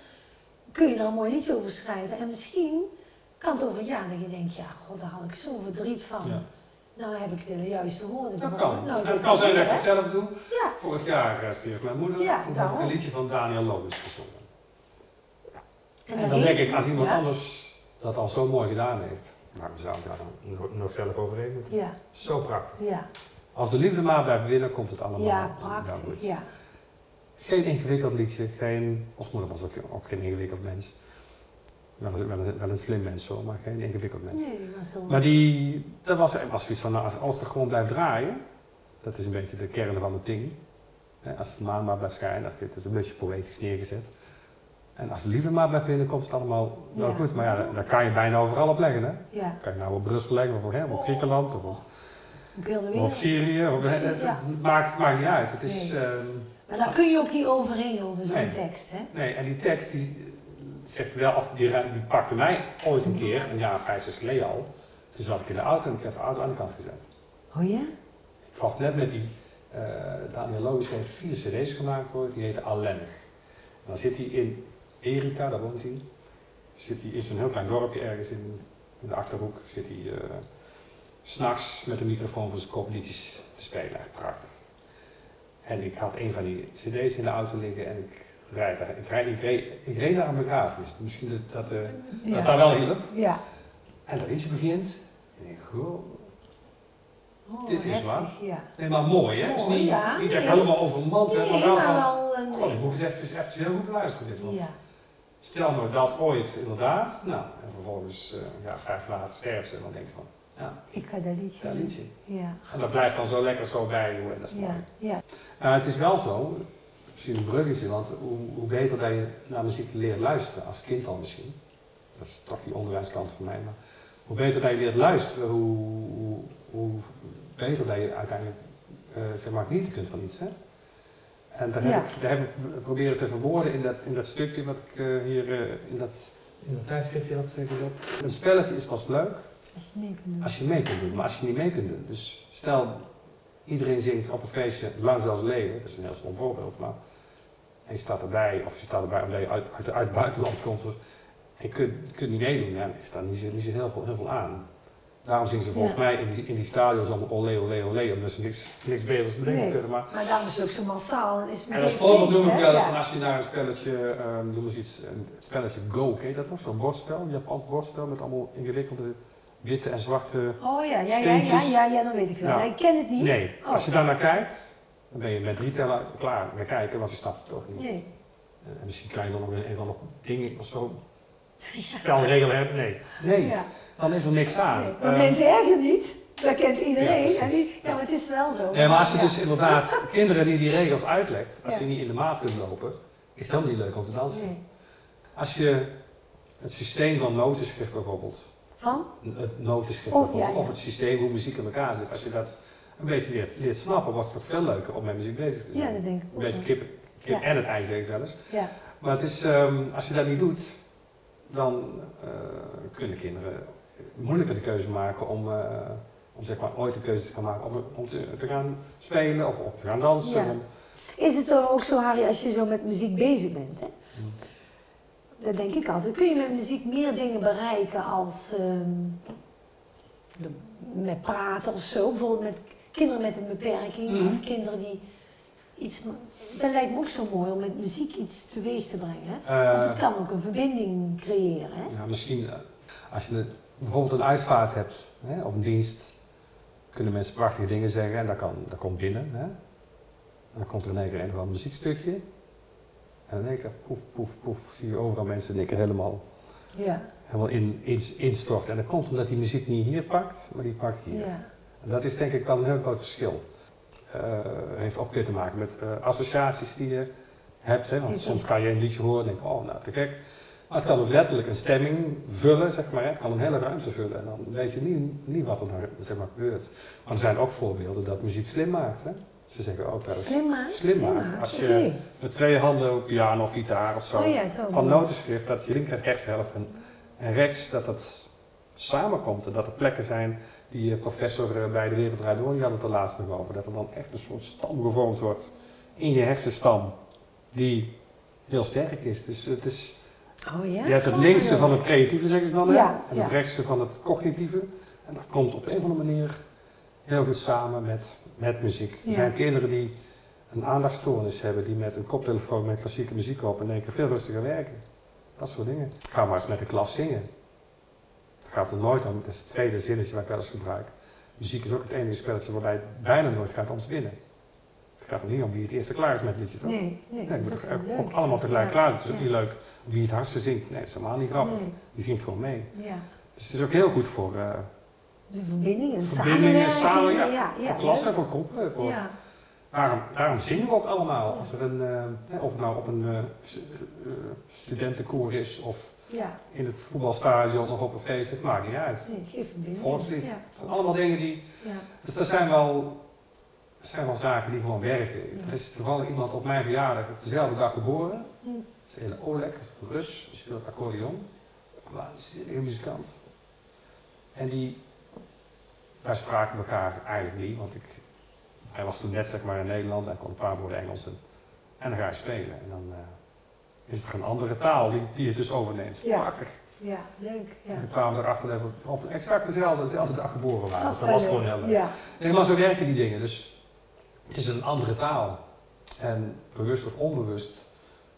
kun je er een mooi liedje over schrijven. En misschien kan het over ja dat je denkt, ja, god, daar had ik zo verdriet van. Nou heb ik de juiste woorden Dat kan. Nou, het kan zijn dat ik het zelf doe. Vorig jaar eh, stierf mijn moeder. Toen heb ik een liedje van Daniel Loos gezongen. En dan denk ik, als iemand anders dat al zo mooi gedaan heeft, maar we zouden daar dan nog- zelf overheen moeten. Ja, Zo prachtig. ja, Als de liefde maar blijft winnen, komt het allemaal ja, prachtig. Ja. Geen ingewikkeld liedje, geen, ons moeder was ook, ook geen ingewikkeld mens. Wel een, wel, een, wel een slim mens hoor, maar geen ingewikkeld mens. Nee, die was heel... Maar die, dat was, was zoiets van, nou, als alles toch gewoon blijft draaien, dat is een beetje de kern van het ding. Hè, Als de maan maar blijft schijnen, als dit is een beetje poëtisch neergezet. En als de liefde maar blijft winnen, komt het allemaal wel Ja. goed. Maar ja, daar- kan je bijna overal op leggen. Hè? Ja, Kan je nou op Brussel leggen, of, hè, op Griekenland, of op, op heel de of op. Syrië. Of, hè, het, Ja. maakt, maakt niet uit. Het is, Nee. ehm, Maar daar kun je ook niet overheen over zo'n Nee. tekst, hè? nee, en die tekst die zegt wel, of die, die pakte mij ooit een keer, een jaar, vijf, zes geleden al. Toen zat ik in de auto en ik heb de auto aan de kant gezet. Oh ja? Ik was net met die, eh Daniel Loos heeft vier cd's gemaakt hoor, die heette Allennig. En dan zit hij in Erika, daar woont hij. Zit hij in zo'n heel klein dorpje ergens in, in de Achterhoek, zit hij eh, s'nachts met een microfoon voor zijn kop liedjes te spelen. Prachtig. En ik had een van die cd's in de auto liggen en ik rijd daar, ik, rijd, ik, reed, ik reed naar een begrafenis. Misschien dat dat, eh, Ja. dat daar wel hielp. Ja. En dat liedje begint. En ik denk, goh, Oh, Dit is waar. Ja. Nee, maar mooi hè? Is Mooi, niet, ja. niet echt Nee. helemaal overmand, hè, maar Nee, wel van wel een... God, ik moet eens even, even heel goed luisteren dit. Want Ja. Stel nou dat ooit inderdaad, nou, en vervolgens uh, ja, vijf jaar later sterft ze en dan denk van, ja, Ik ga dat liedje dat liedje. Ja. En dat blijft dan zo lekker zo bij je en dat is mooi. Ja. Ja. Uh, het is wel zo, misschien een bruggetje, want hoe, hoe beter dat je naar muziek leert luisteren, als kind al misschien, dat is toch die onderwijskant van mij, maar hoe beter dat je leert luisteren, hoe, hoe, hoe beter dat je uiteindelijk uh, zeg maar genieten kunt van iets. Hè? En daar, Ja. heb ik, daar heb ik proberen te verwoorden in dat, in dat stukje wat ik uh, hier uh, in, dat, in dat tijdschriftje had gezet. Een spelletje is pas leuk Als je mee kunt doen. als je mee kunt doen, maar als je niet mee kunt doen. Dus stel, iedereen zingt op een feestje Lang zelfs leven, dat is een heel stom voorbeeld, maar en je staat erbij, of je staat erbij omdat je uit, uit, uit het buitenland komt, en je kunt, je kunt niet meedoen, ja, dan is daar niet zo, niet zo heel, veel, heel veel aan. Daarom zingen ze volgens Ja. mij in die, in die stadions allemaal olé, olé, olé, omdat ze niks, niks beters bedenken Nee. kunnen. Maar, Maar daarom is het ook zo massaal. en Is en als voorbeeld noem ik wel eens als je naar een spelletje, um, noem eens iets, een spelletje Go, ken je dat nog? Zo'n bordspel, een Japans bordspel met allemaal ingewikkelde witte en zwarte Oh ja, ja, ja, ja, ja, ja, dan weet ik wel. Ja. Ik ken het niet. Nee, Oh. als je daar naar kijkt, dan ben je met drie tellen klaar met kijken, want je snapt het toch niet. Nee. En misschien kan je dan nog een, van de dingen of zo spelregelen hebben. Nee. Nee, Ja. Dan is er niks aan. Nee. Maar Ehm, mensen ergen niet. Dat kent iedereen. precies. en die, ja, maar het is wel zo. nee, maar als je Ja. dus inderdaad kinderen die die regels uitlegt, als Ja. je niet in de maat kunt lopen, is het helemaal niet leuk om te dansen. Nee. Als je het systeem van notenschrift bijvoorbeeld, Van? het notenschrift Oh, bijvoorbeeld, ja, ja. of het systeem hoe muziek in elkaar zit, als je dat een beetje leert, leert snappen, wordt het toch veel leuker om met muziek bezig te zijn. Ja, dat denk ik Een beetje kip, kip Ja. en het ei zeg ik wel eens. Ja. Maar het is, ehm, als je dat niet doet, dan eh, kunnen kinderen moeilijker de keuze maken om, eh, om zeg maar ooit de keuze te gaan maken om, om te, te gaan spelen of om te gaan dansen. Ja. Is het toch ook zo, Harry, als je zo met muziek bezig bent? Hè? Hmm. Dat denk ik altijd. Kun je met muziek meer dingen bereiken als ehm, de- met praten of zo? Bijvoorbeeld met kinderen met een beperking of kinderen die iets. Dat lijkt me ook zo mooi om met muziek iets teweeg te brengen. Hè? Want Eh, het kan ook een verbinding creëren. Hè? ja, misschien eh, als je een- bijvoorbeeld een uitvaart hebt hè, of een dienst, kunnen mensen prachtige dingen zeggen en dat, kan, dat komt binnen. Hè. En dan komt er in één keer een of ander muziekstukje. En in één keer poef, poef, poef, zie je overal mensen in één keer helemaal Ja. helemaal in, in, instorten. En dat komt omdat die muziek niet hier pakt, maar die pakt hier. ja. En dat is denk ik wel een heel groot verschil. Eh heeft ook weer te maken met eh, associaties die je hebt. Hè? Want soms kan je een liedje horen en denk oh nou te gek. Maar het kan ook letterlijk een stemming vullen, zeg maar. Het kan een hele ruimte vullen en dan weet je niet, niet wat er daar zeg maar, gebeurt. Maar er zijn ook voorbeelden dat muziek slim maakt. Hè? Ze zeggen ook wel eens, Slim maakt. Slim maakt. Als je- met twee handen op piano of gitaar of zo. Oh ja, zo. van notenschrift dat je linker rechtshelft en, en rechts dat dat samenkomt en dat er plekken zijn die eh, professor eh, bij de Wereld Draait Door, die had het er laatst nog over, dat er dan echt een soort stam gevormd wordt in je hersenstam die heel sterk is. Dus het is, Oh ja? je hebt het linkse van het creatieve zeggen ze dan, hè? En het rechtse van het cognitieve. En dat komt op een of andere manier heel goed samen met, met muziek. Er zijn kinderen die een aandachtstoornis hebben, die met een koptelefoon met klassieke muziek op in één keer veel rustiger werken. Dat soort dingen. Ga maar eens met de klas zingen. Het gaat er nooit om, dat is het tweede zinnetje wat ik wel eens gebruik. Muziek is ook het enige spelletje waarbij het bijna nooit gaat om te winnen. Gaat er niet om wie het eerste klaar is met het liedje, toch? Nee, nee. Nee, moet ook allemaal tegelijk klaar zijn. Het is ook niet leuk wie het hardste zingt. Nee, dat is helemaal niet grappig. Nee, Die zingt gewoon mee. ja. Dus het is ook heel goed voor, eh De verbindingen, Verbindingen, samen, ja. ja, ja, voor klassen, voor groepen. Voor, Ja, daarom, daarom zingen we ook allemaal. Als er een, eh, hè, of het nou op een eh, eh, studentenkoor is of ja. in het voetbalstadion of op een feest, het maakt niet uit. Nee. Volkslied. Ja, Het zijn allemaal dingen die. ja. Dus dat zijn wel, dat zijn wel zaken die gewoon werken. Er is toevallig iemand op mijn verjaardag op dezelfde dag geboren. Dat is een hele Oleg, Rus, speelt accordeon. Waanzinnige muzikant. En die, wij spraken elkaar eigenlijk niet, want ik, hij was toen net zeg maar in Nederland en kon een paar woorden Engels. En, en dan ga je spelen. En dan eh, is het een andere taal die, die het dus overneemt. Ja. Prachtig. Ja, leuk. Ja. En toen kwamen we erachter dat we op exact dezelfde, dezelfde dag geboren waren. Dat was gewoon heel leuk. Ja, Nee, maar zo werken die dingen. Dus het is een andere taal. En bewust of onbewust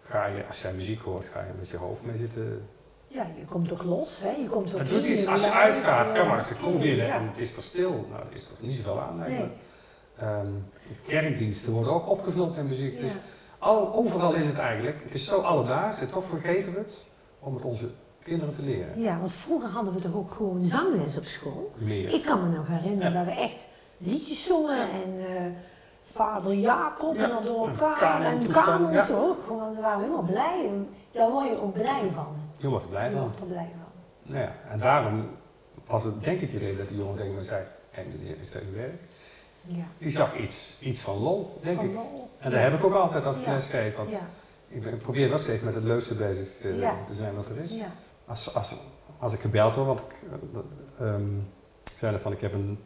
ga je, als jij muziek hoort, ga je met je hoofd mee zitten. ja, je komt ook los, hè. Je komt ook Het doet iets, als je uitgaat, eh, ga maar eens de kroeg binnen ja. en het is er stil. Nou, er is toch niet zoveel aan. Nee. Ehm, kerkdiensten worden ook opgevuld met muziek. Ja. Dus Al, overal is het eigenlijk. Het is zo alledaags en toch vergeten we het om het onze kinderen te leren. Ja, want vroeger hadden we toch ook gewoon zangles op school. Meer. Ik kan me nog herinneren Ja. dat we echt liedjes zongen en eh, vader Jacob Ja, en dan door en elkaar en kanon ja. toch? Gewoon, daar waren we helemaal blij. En Daar word je ook blij van. Je wordt er blij Je van. wordt er blij van. Ja, en daarom was het denk ik de reden dat die jongen tegen me zei, hé meneer, is dat uw werk? Ja. Die zag iets, iets van lol, denk Van ik. lol. En dat heb ik ook altijd als ik les geef. Want ik, ben- ik probeer nog steeds met het leukste bezig eh, te zijn wat er is. ja. Als, als, als ik gebeld word, want ik, ik zei van ik heb een,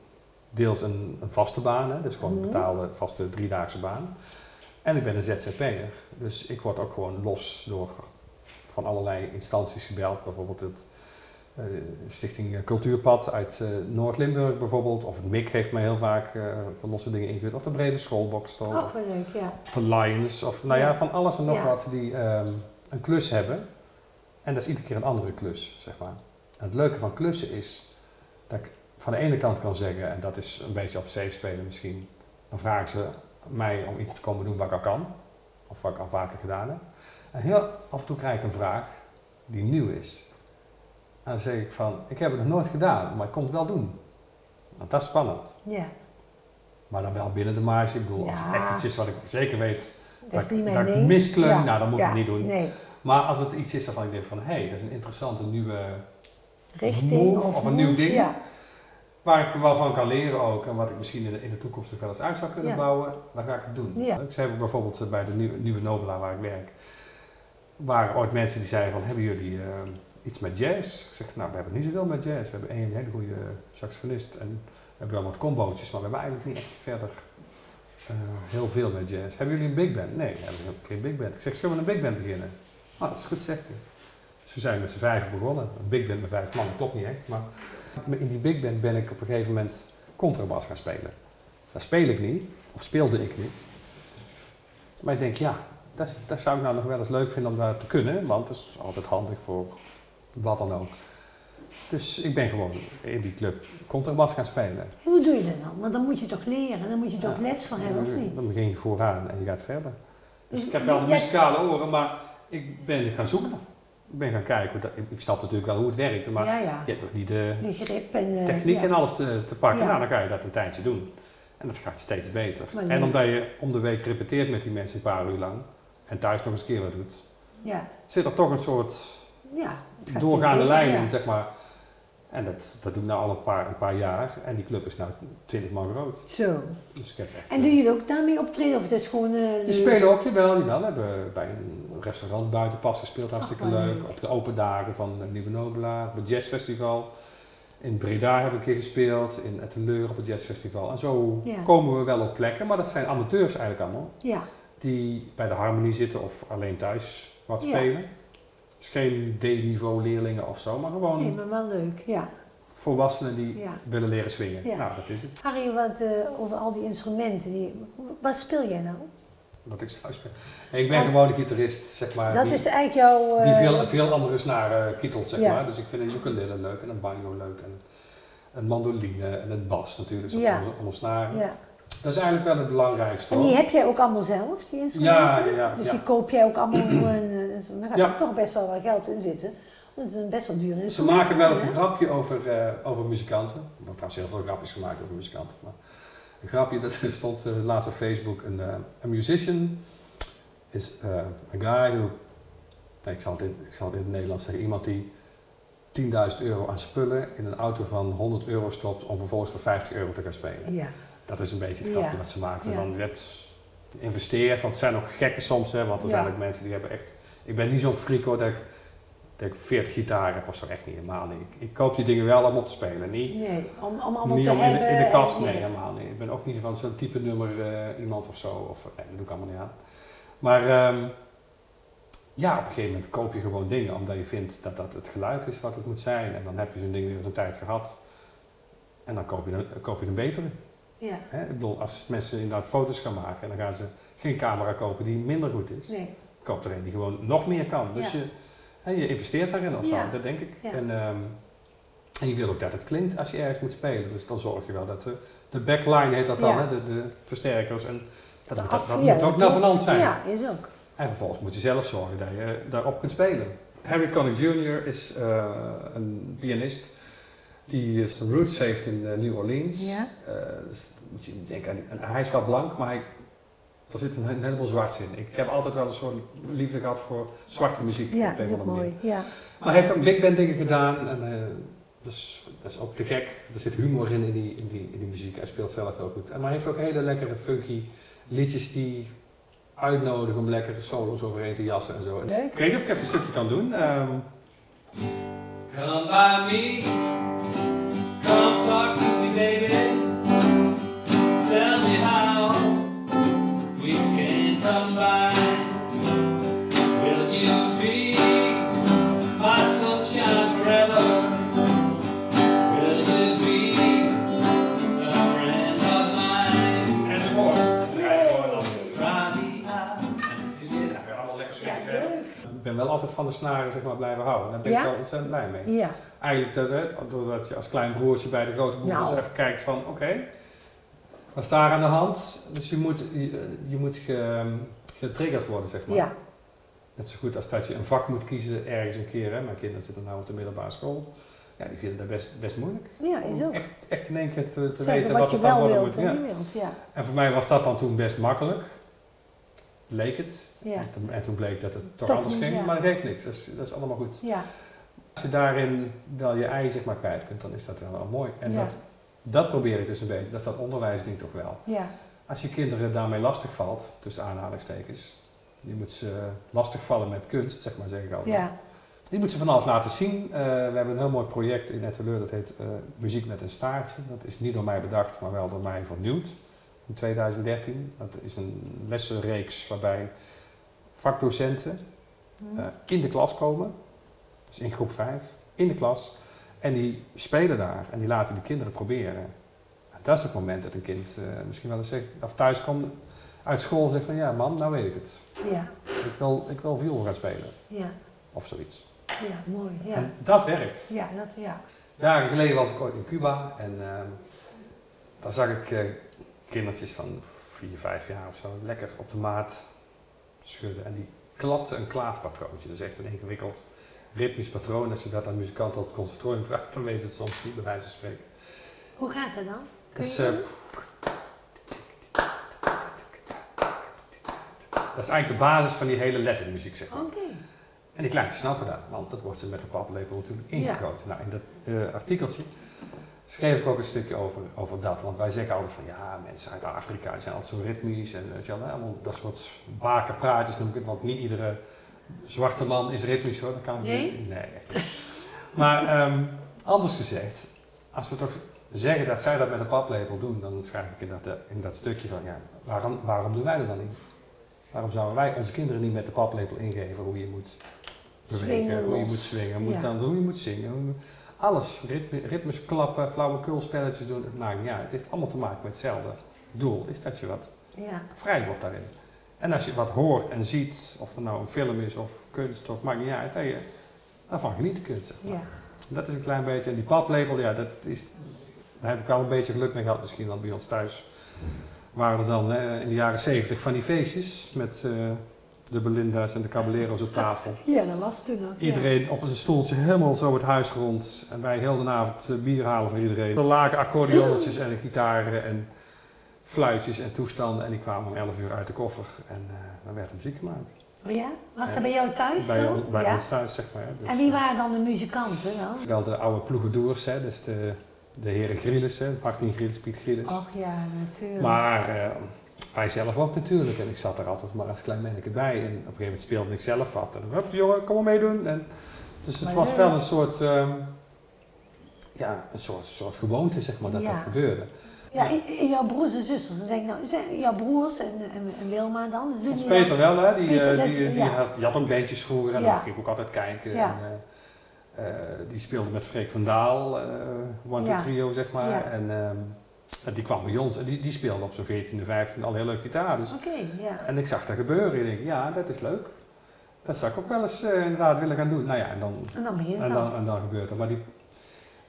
deels een, een vaste baan, hè, dus gewoon een Mhm. betaalde vaste driedaagse baan. En ik ben een ZZP'er, dus ik word ook gewoon los door van allerlei instanties gebeld. Bijvoorbeeld het eh, Stichting Cultuurpad uit eh, Noord-Limburg bijvoorbeeld. Of het MIC heeft mij heel vaak eh, van losse dingen ingehuurd. Of de Brede Schoolbokstel. Ook Of leuk, ja. de Lions. Of nou ja, Ja. van alles en nog Ja. wat die ehm, een klus hebben. En dat is iedere keer een andere klus, zeg maar. En het leuke van klussen is dat ik van de ene kant kan zeggen, en dat is een beetje op safe spelen misschien, dan vragen ze mij om iets te komen doen wat ik al kan, of wat ik al vaker gedaan heb. En heel af en toe krijg ik een vraag die nieuw is. En dan zeg ik van, ik heb het nog nooit gedaan, maar ik kon het wel doen. Want dat is spannend. Ja, Maar dan wel binnen de marge. Ik bedoel, als het echt iets is wat ik zeker weet dat dat ik miskleun, Ja, nou dan moet ik het niet doen. Nee, Maar als het iets is waarvan ik denk van, hé, hey, dat is een interessante nieuwe, richting Move of, of een nieuw ding. Waar ik wel van kan leren ook en wat ik misschien in de, in de toekomst ook wel eens uit zou kunnen Ja. bouwen, dan ga ik het doen. Ja. Zei ook bijvoorbeeld eh, bij de nieuwe, nieuwe Nobela waar ik werk, waren ooit mensen die zeiden van, hebben jullie eh, iets met jazz? Ik zeg, nou, we hebben niet zoveel met jazz. We hebben één hele goede saxofonist en we hebben wel wat combootjes, maar we hebben eigenlijk niet echt verder eh, heel veel met jazz. Hebben jullie een big band? Nee, we hebben geen big band. Ik zeg, zullen we een big band beginnen? Oh, dat is goed, zegt hij. Dus we zijn met z'n vijf begonnen. Een big band met vijf man, dat klopt niet echt. Maar in die big band ben ik op een gegeven moment contrabas gaan spelen. Dat speel ik niet, of speelde ik niet. Maar ik denk, ja, dat, dat zou ik nou nog wel eens leuk vinden om dat te kunnen. Want dat is altijd handig voor wat dan ook. Dus ik ben gewoon in die club contrabas gaan spelen. hoe doe je dat dan? Want dan moet je toch leren, dan moet je toch Ja. les van hebben, of niet? Dan begin je vooraan en je gaat verder. Dus Dus ik heb wel jij- muzikale oren, maar ik ben gaan zoeken. Ik ben gaan kijken. hoe dat- ik- snap natuurlijk wel hoe het werkt, maar ja, ja. je hebt nog niet de Die grip en... eh, techniek ja. en alles te, te pakken. Ja. Nou, dan ga je dat een tijdje doen. En dat gaat steeds beter. Maar en omdat je om de week repeteert met die mensen een paar uur lang en thuis nog eens een keer wat doet, Ja, zit er toch een soort doorgaande lijn in, zeg maar. En dat, dat doe ik nou al een paar, een paar jaar. En die club is nou 20 man groot. Zo. Dus ik heb echt... En doe je ook daarmee optreden of het is gewoon... eh, Die leuk? spelen ook, jawel, jawel. We hebben bij een restaurant buiten pas gespeeld, hartstikke Ach, wat leuk. Op de open dagen van de Nieuwe Nobela, op het jazzfestival. In Breda hebben we een keer gespeeld, in Etteleur op het jazzfestival. En zo Ja. komen we wel op plekken, maar dat zijn amateurs eigenlijk allemaal. Ja, Die bij de harmonie zitten of alleen thuis wat Ja. spelen. Dus geen D-niveau leerlingen of zo, maar gewoon nee, maar wel leuk, ja. volwassenen die willen leren swingen. Ja. Nou, dat is het. Harry, wat eh, over al die instrumenten, die, wat speel jij nou? Wat ik thuis speel. Ik ben Want- gewoon een gitarist, zeg maar. dat die- is eigenlijk jouw... eh, Die veel, veel andere snaren kietelt, zeg Ja. maar. Dus ik vind een ukulele leuk en een banjo leuk en een mandoline en een bas natuurlijk. Dus Ja. onder snaren. Ja. Dat is eigenlijk wel het belangrijkste. En die hoor. heb jij ook allemaal zelf, die instrumenten? Ja, ja, Dus ja. die koop jij ook allemaal en eh, dus daar gaat ook toch best wel wat geld in zitten. Want het is een best wel duur Ze instrument. maken wel eens een grapje over, eh, over muzikanten. Er wordt trouwens heel veel grapjes gemaakt over muzikanten. Maar een grapje, dat stond eh, laatst op Facebook. Een, een musician is eh een guy who... Nee, ik, zal het in, ik zal het in het Nederlands zeggen. Iemand die 10.000 euro aan spullen in een auto van 100 euro stopt om vervolgens voor 50 euro te gaan spelen. Ja, Dat is een beetje het Ja. grapje wat ze Ja. Van, je hebt geïnvesteerd, want het zijn nog gekken soms, hè, want er zijn ook mensen die hebben echt... Ik ben niet zo'n freak hoor, dat ik, ik 40 gitaren of zo, echt niet, helemaal niet. Ik, ik koop die dingen wel om op te spelen, niet, nee, om, om allemaal niet te om in de, hebben. in de kast, en- nee, helemaal niet. Ik ben ook niet van zo'n type nummer eh, iemand of zo, of nee, dat doe ik allemaal niet aan. Maar ehm, ja, op een gegeven moment koop je gewoon dingen omdat je vindt dat dat het geluid is wat het moet zijn. En dan heb je zo'n ding weer eens een tijd gehad. En dan koop je een, koop je een betere. Ja, Hè? Ik bedoel, als mensen inderdaad foto's gaan maken, dan gaan ze geen camera kopen die minder goed is. nee. Koop er een die gewoon nog meer kan. Dus Ja. je, hè, je investeert daarin of zo, Ja. dat denk ik. Ja. En, ehm, en je wil ook dat het klinkt als je ergens moet spelen. Dus dan zorg je wel dat de, de backline heet dat dan, Ja. hè? De, de versterkers. En dat, De moet, dat, af- dat moet ook vanand zijn. Ja, is ook. En vervolgens moet je zelf zorgen dat je daarop kunt spelen. Harry Connick Jr. is uh, een pianist die zijn roots heeft in uh, New Orleans. Ja. Uh, dus moet je denken aan, hij is wel blank, maar hij, er zit een, een heleboel zwart in. Ik heb altijd wel een soort liefde gehad voor zwarte muziek. Ja, op een mooi. Ja. Maar hij heeft ook big band dingen gedaan en dat, is, dat is ook te gek. Er zit humor in in die, in, die, in die muziek. Hij speelt zelf heel goed. En maar hij heeft ook hele lekkere funky liedjes die uitnodigen om lekkere solos overheen te jassen en zo. Ik weet niet of ik even een stukje kan doen. Um, Come by me, come talk to me, baby. Tell me how altijd van de snaren zeg maar, blijven houden. Daar ben ik wel ontzettend blij mee. Ja. Eigenlijk dat, hè, doordat je als klein broertje bij de grote broer Nou. eens even kijkt van oké, wat is daar aan de hand? Dus je moet, je, je moet ge- getriggerd worden, zeg maar. Ja. Net zo goed als dat je een vak moet kiezen ergens een keer. Hè. Mijn kinderen zitten nu op de middelbare school. Ja, die vinden dat best, best moeilijk. Ja, is Om ook. echt, echt in één keer te, weten wat wat je het dan wel worden wilt moet. Ja. wilt. Ja. En voor mij was dat dan toen best makkelijk. Leek het. Ja. En, toen, en toen bleek dat het toch, Toch anders ging. ja. Maar dat geeft niks. Dat is, dat is allemaal goed. Ja. Als je daarin wel je ei zeg maar kwijt kunt, dan is dat wel, mooi. En dat, dat probeer ik dus een beetje. Dat dat onderwijsding toch wel. Ja. Als je kinderen daarmee lastig valt, tussen aanhalingstekens. Je moet ze lastig vallen met kunst, zeg maar, zeg ik altijd. Ja. Die moet ze van alles laten zien. Eh, we hebben een heel mooi project in Etteleur, dat heet eh, Muziek met een staartje. Dat is niet door mij bedacht, maar wel door mij vernieuwd in 2013. Dat is een lessenreeks waarbij vakdocenten Hm. eh, in de klas komen. Dus in groep 5, in de klas. En die spelen daar en die laten de kinderen proberen. En dat is het moment dat een kind eh, misschien wel eens zegt, of thuis komt uit school en zegt van ja man, nou weet ik het. Ja. Ik wil, ik wil viool gaan spelen. Ja. Of zoiets. Ja. Mooi. Ja. En dat werkt. Ja. Dat, ja. Jaren geleden was ik ooit in Cuba en ehm, daar zag ik eh, kindertjes van 4, 5 jaar of zo lekker op de maat schudden. En die klapten een klaafpatroontje. Dat is echt een ingewikkeld ritmisch patroon. Als je dat aan muzikanten op het conservatorium vraagt, dan weten ze het soms niet bij wijze van spreken. Hoe gaat dat dan? Kun je eh, dat is eigenlijk de basis van die hele lettermuziek, zeg maar. Oké. En die kleintjes snappen dat, want dat wordt ze met een paplepel natuurlijk ingegoten. Nou, in dat eh, artikeltje schreef ik ook een stukje over, over dat. Want wij zeggen altijd van ja, mensen uit Afrika zijn altijd zo ritmisch en eh, hebben allemaal dat soort bakenpraatjes noem ik het. Want niet iedere zwarte man is ritmisch hoor. Dat kan Nee? Nee. Maar ehm, anders gezegd, als we toch zeggen dat zij dat met een paplepel doen, dan schrijf ik in dat, eh, in dat stukje van ja, waarom, waarom doen wij dat dan niet? Waarom zouden wij onze kinderen niet met de paplepel ingeven hoe je moet bewegen, hoe je moet swingen, moet Ja. dan, hoe je moet zingen. Alles, ritme, ritmes klappen, flauwekulspelletjes doen, het maakt niet uit. Het heeft allemaal te maken met hetzelfde doel, is dat je wat Ja. vrij wordt daarin. En als je wat hoort en ziet, of het nou een film is of kunst, of maakt niet uit, dat je daarvan genieten kunt. Zeg maar. Ja. Dat is een klein beetje, en die paplepel, ja, dat is, daar heb ik wel een beetje geluk mee gehad misschien, want bij ons thuis waren er dan eh, in de jaren zeventig van die feestjes met eh, de Belinda's en de Caballeros op tafel. Ja, dat was toen ook. ja. Iedereen op een stoeltje helemaal zo het huis rond. En wij heel de avond eh, bier halen voor iedereen. Er lagen accordeonnetjes en gitaren en fluitjes en toestanden. En die kwamen om 11 uur uit de koffer. En eh, dan werd er muziek gemaakt. Oh ja? Was dat bij jou thuis Bij, on- bij ja. ons thuis, zeg maar. Dus, En wie waren dan de muzikanten dan? Wel de oude ploegendoers, hè. Dus de, de heren Grielis, hè. Martin Grielis, Piet Grielis. Och ja, natuurlijk. Maar eh, wij zelf ook natuurlijk. En ik zat er altijd maar als klein manneke bij. En op een gegeven moment speelde ik zelf wat. En dan, hup, jongen, kom maar meedoen. En, dus het Maar was wel een soort, ehm, ja, een soort, soort gewoonte, zeg maar, dat Ja. dat gebeurde. Ja, en- jouw broers en zusters, ik denk nou, zijn jouw broers en, en, en Wilma dan? Ze doen Peter wel, hè. Die, Peter, eh, die, die, ja. had, die had ook bandjes vroeger. En dan ging ik ook altijd kijken. En, eh, eh, die speelde met Freek van Daal, eh One Trio, zeg maar. En ehm, en die kwam bij ons. En die, die speelde op zo'n 14e, 15e al heel leuk gitaar. Dus. En ik zag dat gebeuren. Ik denk, ja, dat is leuk. Dat zou ik ook wel eens eh, inderdaad willen gaan doen. Nou ja, en dan, En dan begint en dat. dan, en dan gebeurt het. Maar die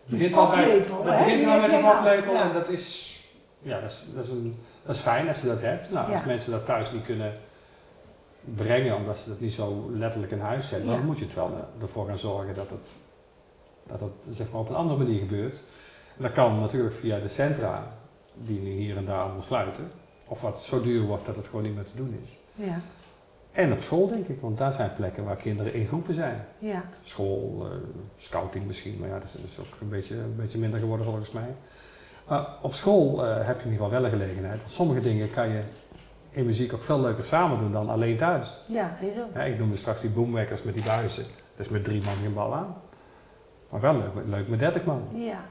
begint wel bij, dat begint heb met een paplepel. ja. En dat is, ja, dat is, dat, is een, dat is fijn als je dat hebt. Nou, als mensen dat thuis niet kunnen brengen, omdat ze dat niet zo letterlijk in huis hebben, Ja. dan moet je het wel eh, ervoor gaan zorgen dat het, dat het zeg maar, op een andere manier gebeurt. En dat kan natuurlijk via de centra, die nu hier en daar allemaal sluiten. Of wat zo duur wordt dat het gewoon niet meer te doen is. Ja, En op school denk ik, want daar zijn plekken waar kinderen in groepen zijn. ja, School, eh, scouting misschien, maar ja, dat is, is ook een beetje, een beetje minder geworden volgens mij. Maar op school eh, heb je in ieder geval wel een gelegenheid. Want sommige dingen kan je in muziek ook veel leuker samen doen dan alleen thuis. ja, is ook. Ja, ik noemde straks die boomwekkers met die buizen. Dat is met drie man geen bal aan. Maar wel leuk, met- leuk met dertig man. Ja,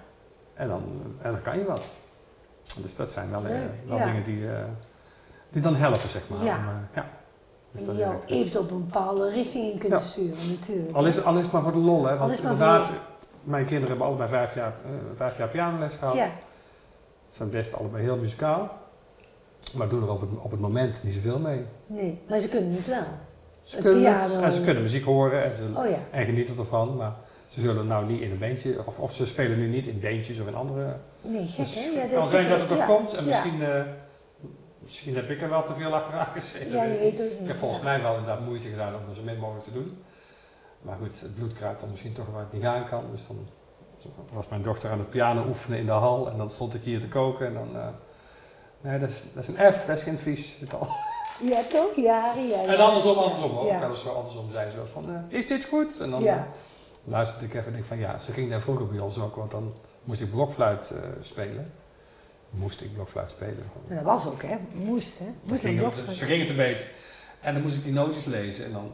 En dan, en dan kan je wat. Dus dat zijn wel, eh, wel ja. dingen die, eh, die dan helpen, zeg maar. Ja. Om, eh, ja. Dus dat jou even op een bepaalde richting in kunnen Ja. sturen natuurlijk. Al is, al is het maar voor de lol, hè. Want inderdaad, voor mijn kinderen hebben allebei vijf jaar, eh, vijf jaar pianoles gehad. Ja, Ze zijn best allebei heel muzikaal. Maar doen er op het, op het moment niet zoveel mee. nee, maar ze kunnen het wel. Ze Het kunnen het, en ze kunnen muziek horen en, ze, Oh ja, en genieten ervan. Maar ze zullen nou niet in een bandje, of, of ze spelen nu niet in bandjes of in andere... nee, gek Dus hè? Ja, het kan zijn dat het er ja, komt en ja. misschien, eh, misschien heb ik er wel te veel achteraan gezeten. Ja, je weet ik weet ook Ik niet. heb volgens mij wel inderdaad moeite gedaan om er zo min mogelijk te doen. Maar goed, het bloed kruipt dan misschien toch waar het niet gaan kan. Dus dan was mijn dochter aan het piano oefenen in de hal en dan stond ik hier te koken en dan... eh, nee, dat is, dat is een F, dat is geen vies. Het al. Ja, toch? Ja, ja. ja. En andersom, andersom ook. Ja. Eens zo andersom zijn ze wel van, eh, is dit goed? En dan Ja. Luisterde ik even en denk van, ja, zo ging dat vroeger bij ons ook. Want dan moest ik blokfluit eh, spelen. Moest ik blokfluit spelen. En dat was ook, hè? Moest, hè? Moest ging dus zo ging het een beetje. En dan moest ik die nootjes lezen en dan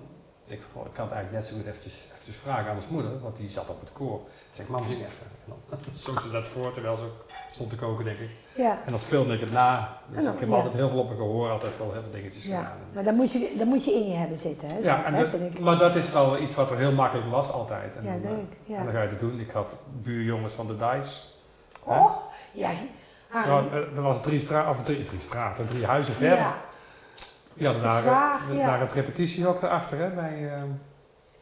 denk ik van, ik kan het eigenlijk net zo goed eventjes, eventjes vragen aan ons moeder, want die zat op het koor. Ik zeg, mam, zing even. En dan zong ze dat voor, terwijl ze ook stond te koken, denk ik. Ja, En dan speelde ik het na. Dus dan- ik heb ja. altijd heel veel op mijn gehoor, altijd wel heel veel dingetjes ja. gedaan. Maar dan moet, je, dan moet je in je hebben zitten, hè? Ja, en dat- ik. maar dat is wel iets wat er heel makkelijk was altijd. En, Ja, dan, eh, leuk. en dan ga je het doen. Ik had buurjongens van de Dice. hè? Oh, ja. Er was, eh, er was drie, stra of drie, drie straten, drie huizen verder. Eh, ja. daar het repetitiehok erachter. Hè, bij, eh,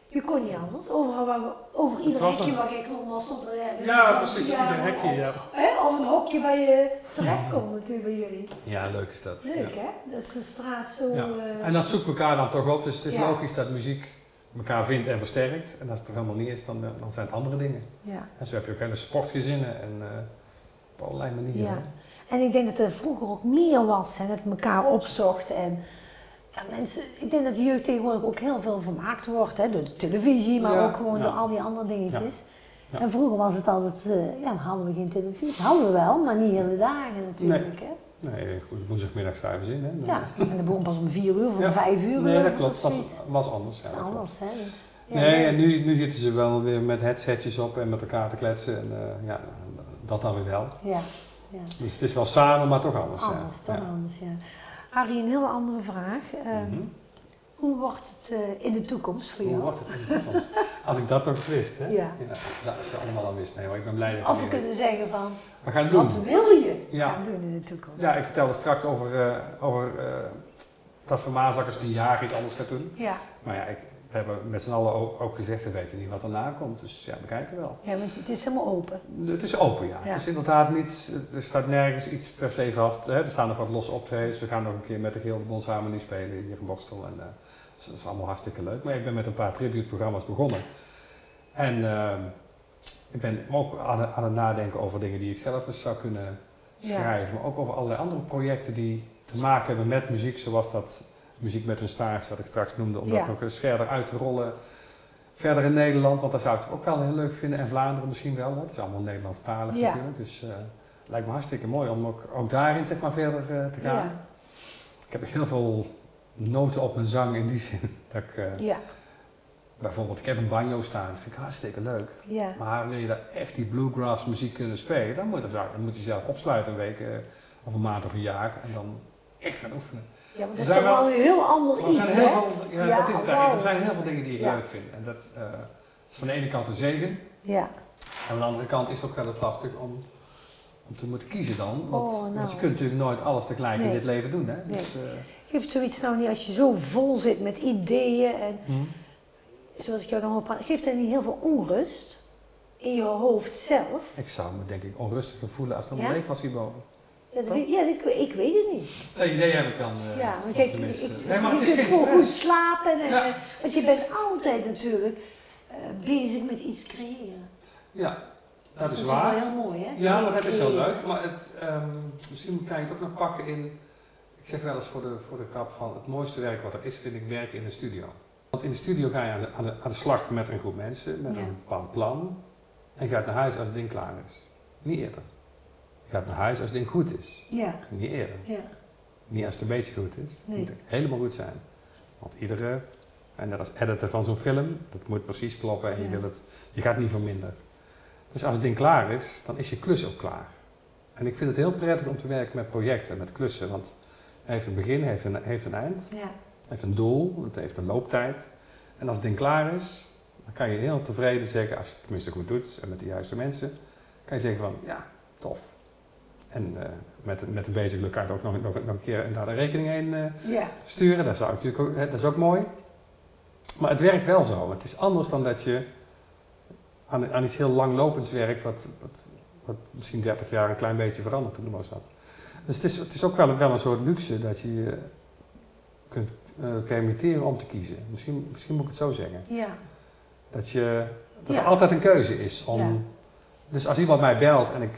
Je kon niet anders. Overal waar we, over ieder hekje een- waar je klom was, stond er ergens ja, precies. piano Ieder hekje. Of, Ja. hè, of een hokje waar je terecht kon natuurlijk bij jullie. ja, leuk is dat. Leuk, Ja. hè? Dat is de straat zo... Ja. eh, En dat zoekt elkaar dan toch op. Dus het is Ja. logisch dat muziek elkaar vindt en versterkt. En als het er helemaal niet is, dan, eh, dan zijn het andere dingen. ja. En zo heb je ook hele sportgezinnen en eh, op allerlei manieren. Ja. En ik denk dat er vroeger ook meer was, hè, dat het elkaar opzocht. En ja, mensen, ik denk dat de jeugd tegenwoordig ook heel veel vermaakt wordt, hè, door de televisie, maar Ja, ook gewoon ja. door al die andere dingetjes. En vroeger was het altijd, eh, ja, hadden we geen televisie. Hadden we wel, maar niet hele dagen natuurlijk. Hè? Nee, goed, woensdagmiddag sta je eens in. Hè. Ja, en de boom pas om vier uur of om vijf uur. Nee, dat klopt. was, was anders. Ja, dat klopt. Anders, hè. Dus, Nee, en nu, nu zitten ze wel weer met headsetjes op en met elkaar te kletsen. En eh, ja, dat dan weer wel. Ja, ja. Dus het is wel samen, maar toch anders. Anders, toch anders, ja. Harry, een heel andere vraag. Eh, Mhm. Hoe wordt het eh, in de toekomst voor Hoe jou? wordt het in de toekomst? Als ik dat toch wist, hè? Ja. als, dat, als dat allemaal al wist. Nee, maar ik ben blij dat Of we kunnen zeggen van. We gaan doen. wat wil je Ja. gaan doen in de toekomst? Ja, ik vertelde straks over, eh, over eh, dat Van Maasakkers een jaar iets anders gaat doen. Ja, Maar ja, ik, we hebben met z'n allen ook, ook gezegd, we weten niet wat erna komt. Dus ja, we kijken wel. ja want het is helemaal open. Het is open, ja. Ja. Het is inderdaad niet, er staat nergens iets per se vast. Hè. Er staan nog wat losse optredens. We gaan nog een keer met de Gilde Bondsharmonie spelen hier in Bokstel. En, dus dat is allemaal hartstikke leuk. Maar ik ben met een paar tributeprogramma's begonnen. En eh, ik ben ook aan, het- aan het nadenken over dingen die ik zelf eens zou kunnen Ja. schrijven. Maar ook over allerlei andere projecten die te maken hebben met muziek. Zoals dat muziek met een staart, wat ik straks noemde. Om dat nog eens verder uit te rollen. Verder in Nederland, want daar zou ik het ook wel heel leuk vinden. En Vlaanderen misschien wel. Het is allemaal Nederlandstalig natuurlijk. Dus het lijkt me hartstikke mooi om ook, ook daarin zeg maar, verder eh, te gaan. Ja, Ik heb heel veel noten op mijn zang in die zin. Dat ik, eh, ja, bijvoorbeeld, ik heb een banjo staan. Dat vind ik hartstikke leuk. ja. Maar wil je daar echt die bluegrass muziek kunnen spelen, dan moet je, dan moet je zelf opsluiten een week of een maand of een jaar. En dan echt gaan oefenen. Ja, maar dat Er is toch wel een heel ander er iets, zijn heel hè? veel, ja, Ja, dat is het. Er zijn heel veel dingen die ik leuk vind. En dat eh, is van de ene kant een zegen. Ja, En aan de andere kant is het ook wel eens lastig om, om te moeten kiezen dan. Want, Oh, nou. want je kunt natuurlijk nooit alles tegelijk in dit leven doen. Hè? Nee. Dus, geeft zoiets nou niet als je zo vol zit met ideeën en hm. zoals ik jou dan hoor praten, geeft dat niet heel veel onrust in je hoofd zelf? Ik zou me denk ik onrustiger voelen als er een Ja? leeg was hierboven. Ja, dat weet, ja ik, ik weet het niet. Dat idee heb ik dan. eh, Ja, want of kijk, tenminste. ik, nee, maar je het is kunt gewoon goed slapen. En, Ja. eh, want je bent altijd natuurlijk eh, bezig met iets creëren. Ja, dat is waar. wel heel mooi, hè? Ja, maar dat is heel leuk. Maar het, ehm, misschien kan je het ook nog pakken in. Ik zeg wel eens voor de, voor de grap van het mooiste werk wat er is, vind ik werken in de studio. Want in de studio ga je aan de, aan de, aan de slag met een groep mensen, met Ja. een bepaald plan. En je gaat naar huis als het ding klaar is. Niet eerder. Gaat naar huis als het ding goed is. Ja, Niet eerder. ja. Niet als het een beetje goed is. Het moet helemaal goed zijn. Want iedere, en net als editor van zo'n film, dat moet precies kloppen en je, wil het, je gaat niet verminderen. Dus als het ding klaar is, dan is je klus ook klaar. En ik vind het heel prettig om te werken met projecten, met klussen. Want hij heeft een begin, heeft een, heeft een eind, ja. heeft een doel, het heeft een looptijd. En als het ding klaar is, dan kan je heel tevreden zeggen, als je het tenminste goed doet en met de juiste mensen, kan je zeggen van ja, tof. En eh, met, met een kan het ook nog, nog, nog een keer daar de rekening heen eh, ja. sturen. Dat, zou natuurlijk ook, hè, dat is ook mooi. Maar het werkt wel zo. Het is anders dan dat je aan, aan iets heel langlopends werkt, wat, wat, wat misschien 30 jaar een klein beetje verandert toen was wat. Dus het is, het is ook wel, wel een soort luxe dat je je kunt eh, permitteren om te kiezen. Misschien, misschien moet ik het zo zeggen. ja. Dat, je, dat Ja. er altijd een keuze is. Om. Dus als iemand mij belt en ik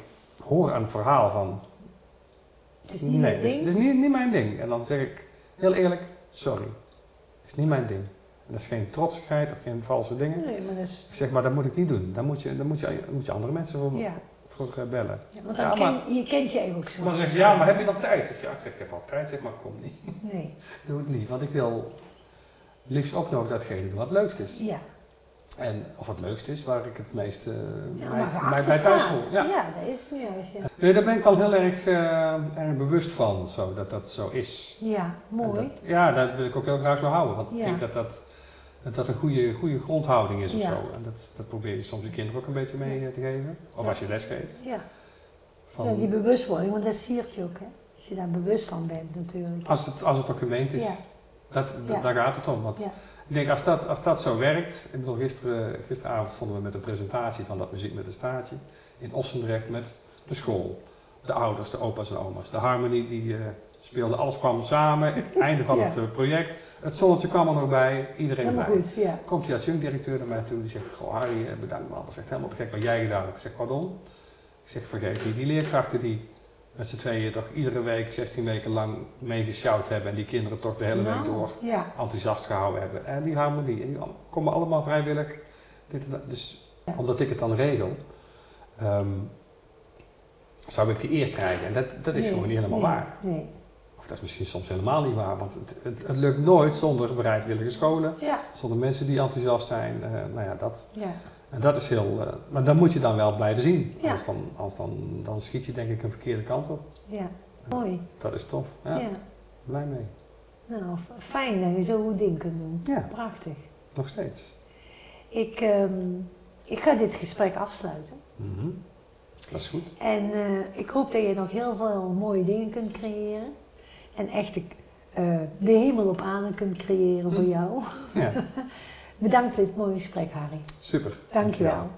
hoor het verhaal van Het is niet nee, mijn is, ding. dit is niet, niet mijn ding. En dan zeg ik heel eerlijk, sorry. Het is niet mijn ding. En dat is geen trotsigheid of geen valse dingen. Nee, maar. Ik zeg, maar dat moet ik niet doen. Dan moet je, dan moet je, moet je andere mensen voor, Ja. voor eh, bellen. ja want Ja, dan maar- ken, je kent je ook zo. Maar dan zeg je, ja, maar heb je dan tijd? Zeg, ja, ik zeg, ik heb al tijd, zeg, maar kom niet. Nee. Doe het niet, want ik wil liefst ook nog datgene doen wat het leukst is. Ja. En of het leukst is, waar ik het meest Ja, mij, maar mij achter bij thuis voel. Ja. ja, dat is het juist. Ja, Nee, daar ben ik wel heel erg, eh, erg bewust van, zo, dat dat zo is. ja mooi. dat- ja, dat wil ik ook heel graag zo houden. Want ik denk dat dat, dat, dat een goede, goede grondhouding is of zo. En dat, dat probeer je soms je kinderen ook een beetje mee eh, te geven. Of als je les geeft. Ja. Van, die bewustwording, want dat siert je ook, hè. Als je daar bewust van bent natuurlijk. als, het, als het ook gemeend is, dat, daar gaat het om. Want Ja. Ik denk, als dat, als dat zo werkt... Ik bedoel, gisteren, gisteravond stonden we met een presentatie van dat muziek met een staartje. In Ossendrecht met de school. De ouders, de opa's en oma's. De harmonie die eh, speelde, alles kwam samen. Het einde van Ja. het eh, project. Het zonnetje kwam er nog bij. Iedereen Helemaal goed, ja. Komt die adjunct-directeur naar mij toe, die zegt, goh Harry, eh, bedankt man, dat is echt helemaal te gek wat jij gedaan hebt. Ik zeg, pardon? Ik zeg, vergeet niet, die leerkrachten die met z'n tweeën toch iedere week, 16 weken lang meegesjouwd hebben en die kinderen toch de hele week Nou, door Ja, enthousiast gehouden hebben. En die harmonie, en die komen allemaal vrijwillig. Dit en dat. Dus Ja. omdat ik het dan regel, ehm, zou ik die eer krijgen. En dat, dat is Nee, gewoon niet helemaal nee, waar. Nee. Of dat is misschien soms helemaal niet waar, want het, het, het lukt nooit zonder bereidwillige scholen. Ja, Zonder mensen die enthousiast zijn. eh, nou ja, dat, ja. En dat is heel. eh, maar dan moet je dan wel blijven zien. Ja. Anders, dan, anders dan, dan schiet je denk ik een verkeerde kant op. Ja, mooi. Dat is tof. Ja, Ja. blij mee. Nou, fijn dat je zo goed ding kunt doen. Ja, Prachtig. nog steeds. Ik, ehm, ik ga dit gesprek afsluiten. Mhm. Dat is goed. En eh, ik hoop dat je nog heel veel mooie dingen kunt creëren. En echt de, eh, de hemel op aarde kunt creëren voor Hm. jou. Ja, Bedankt voor dit mooie gesprek, Harry. Super. Dankjewel.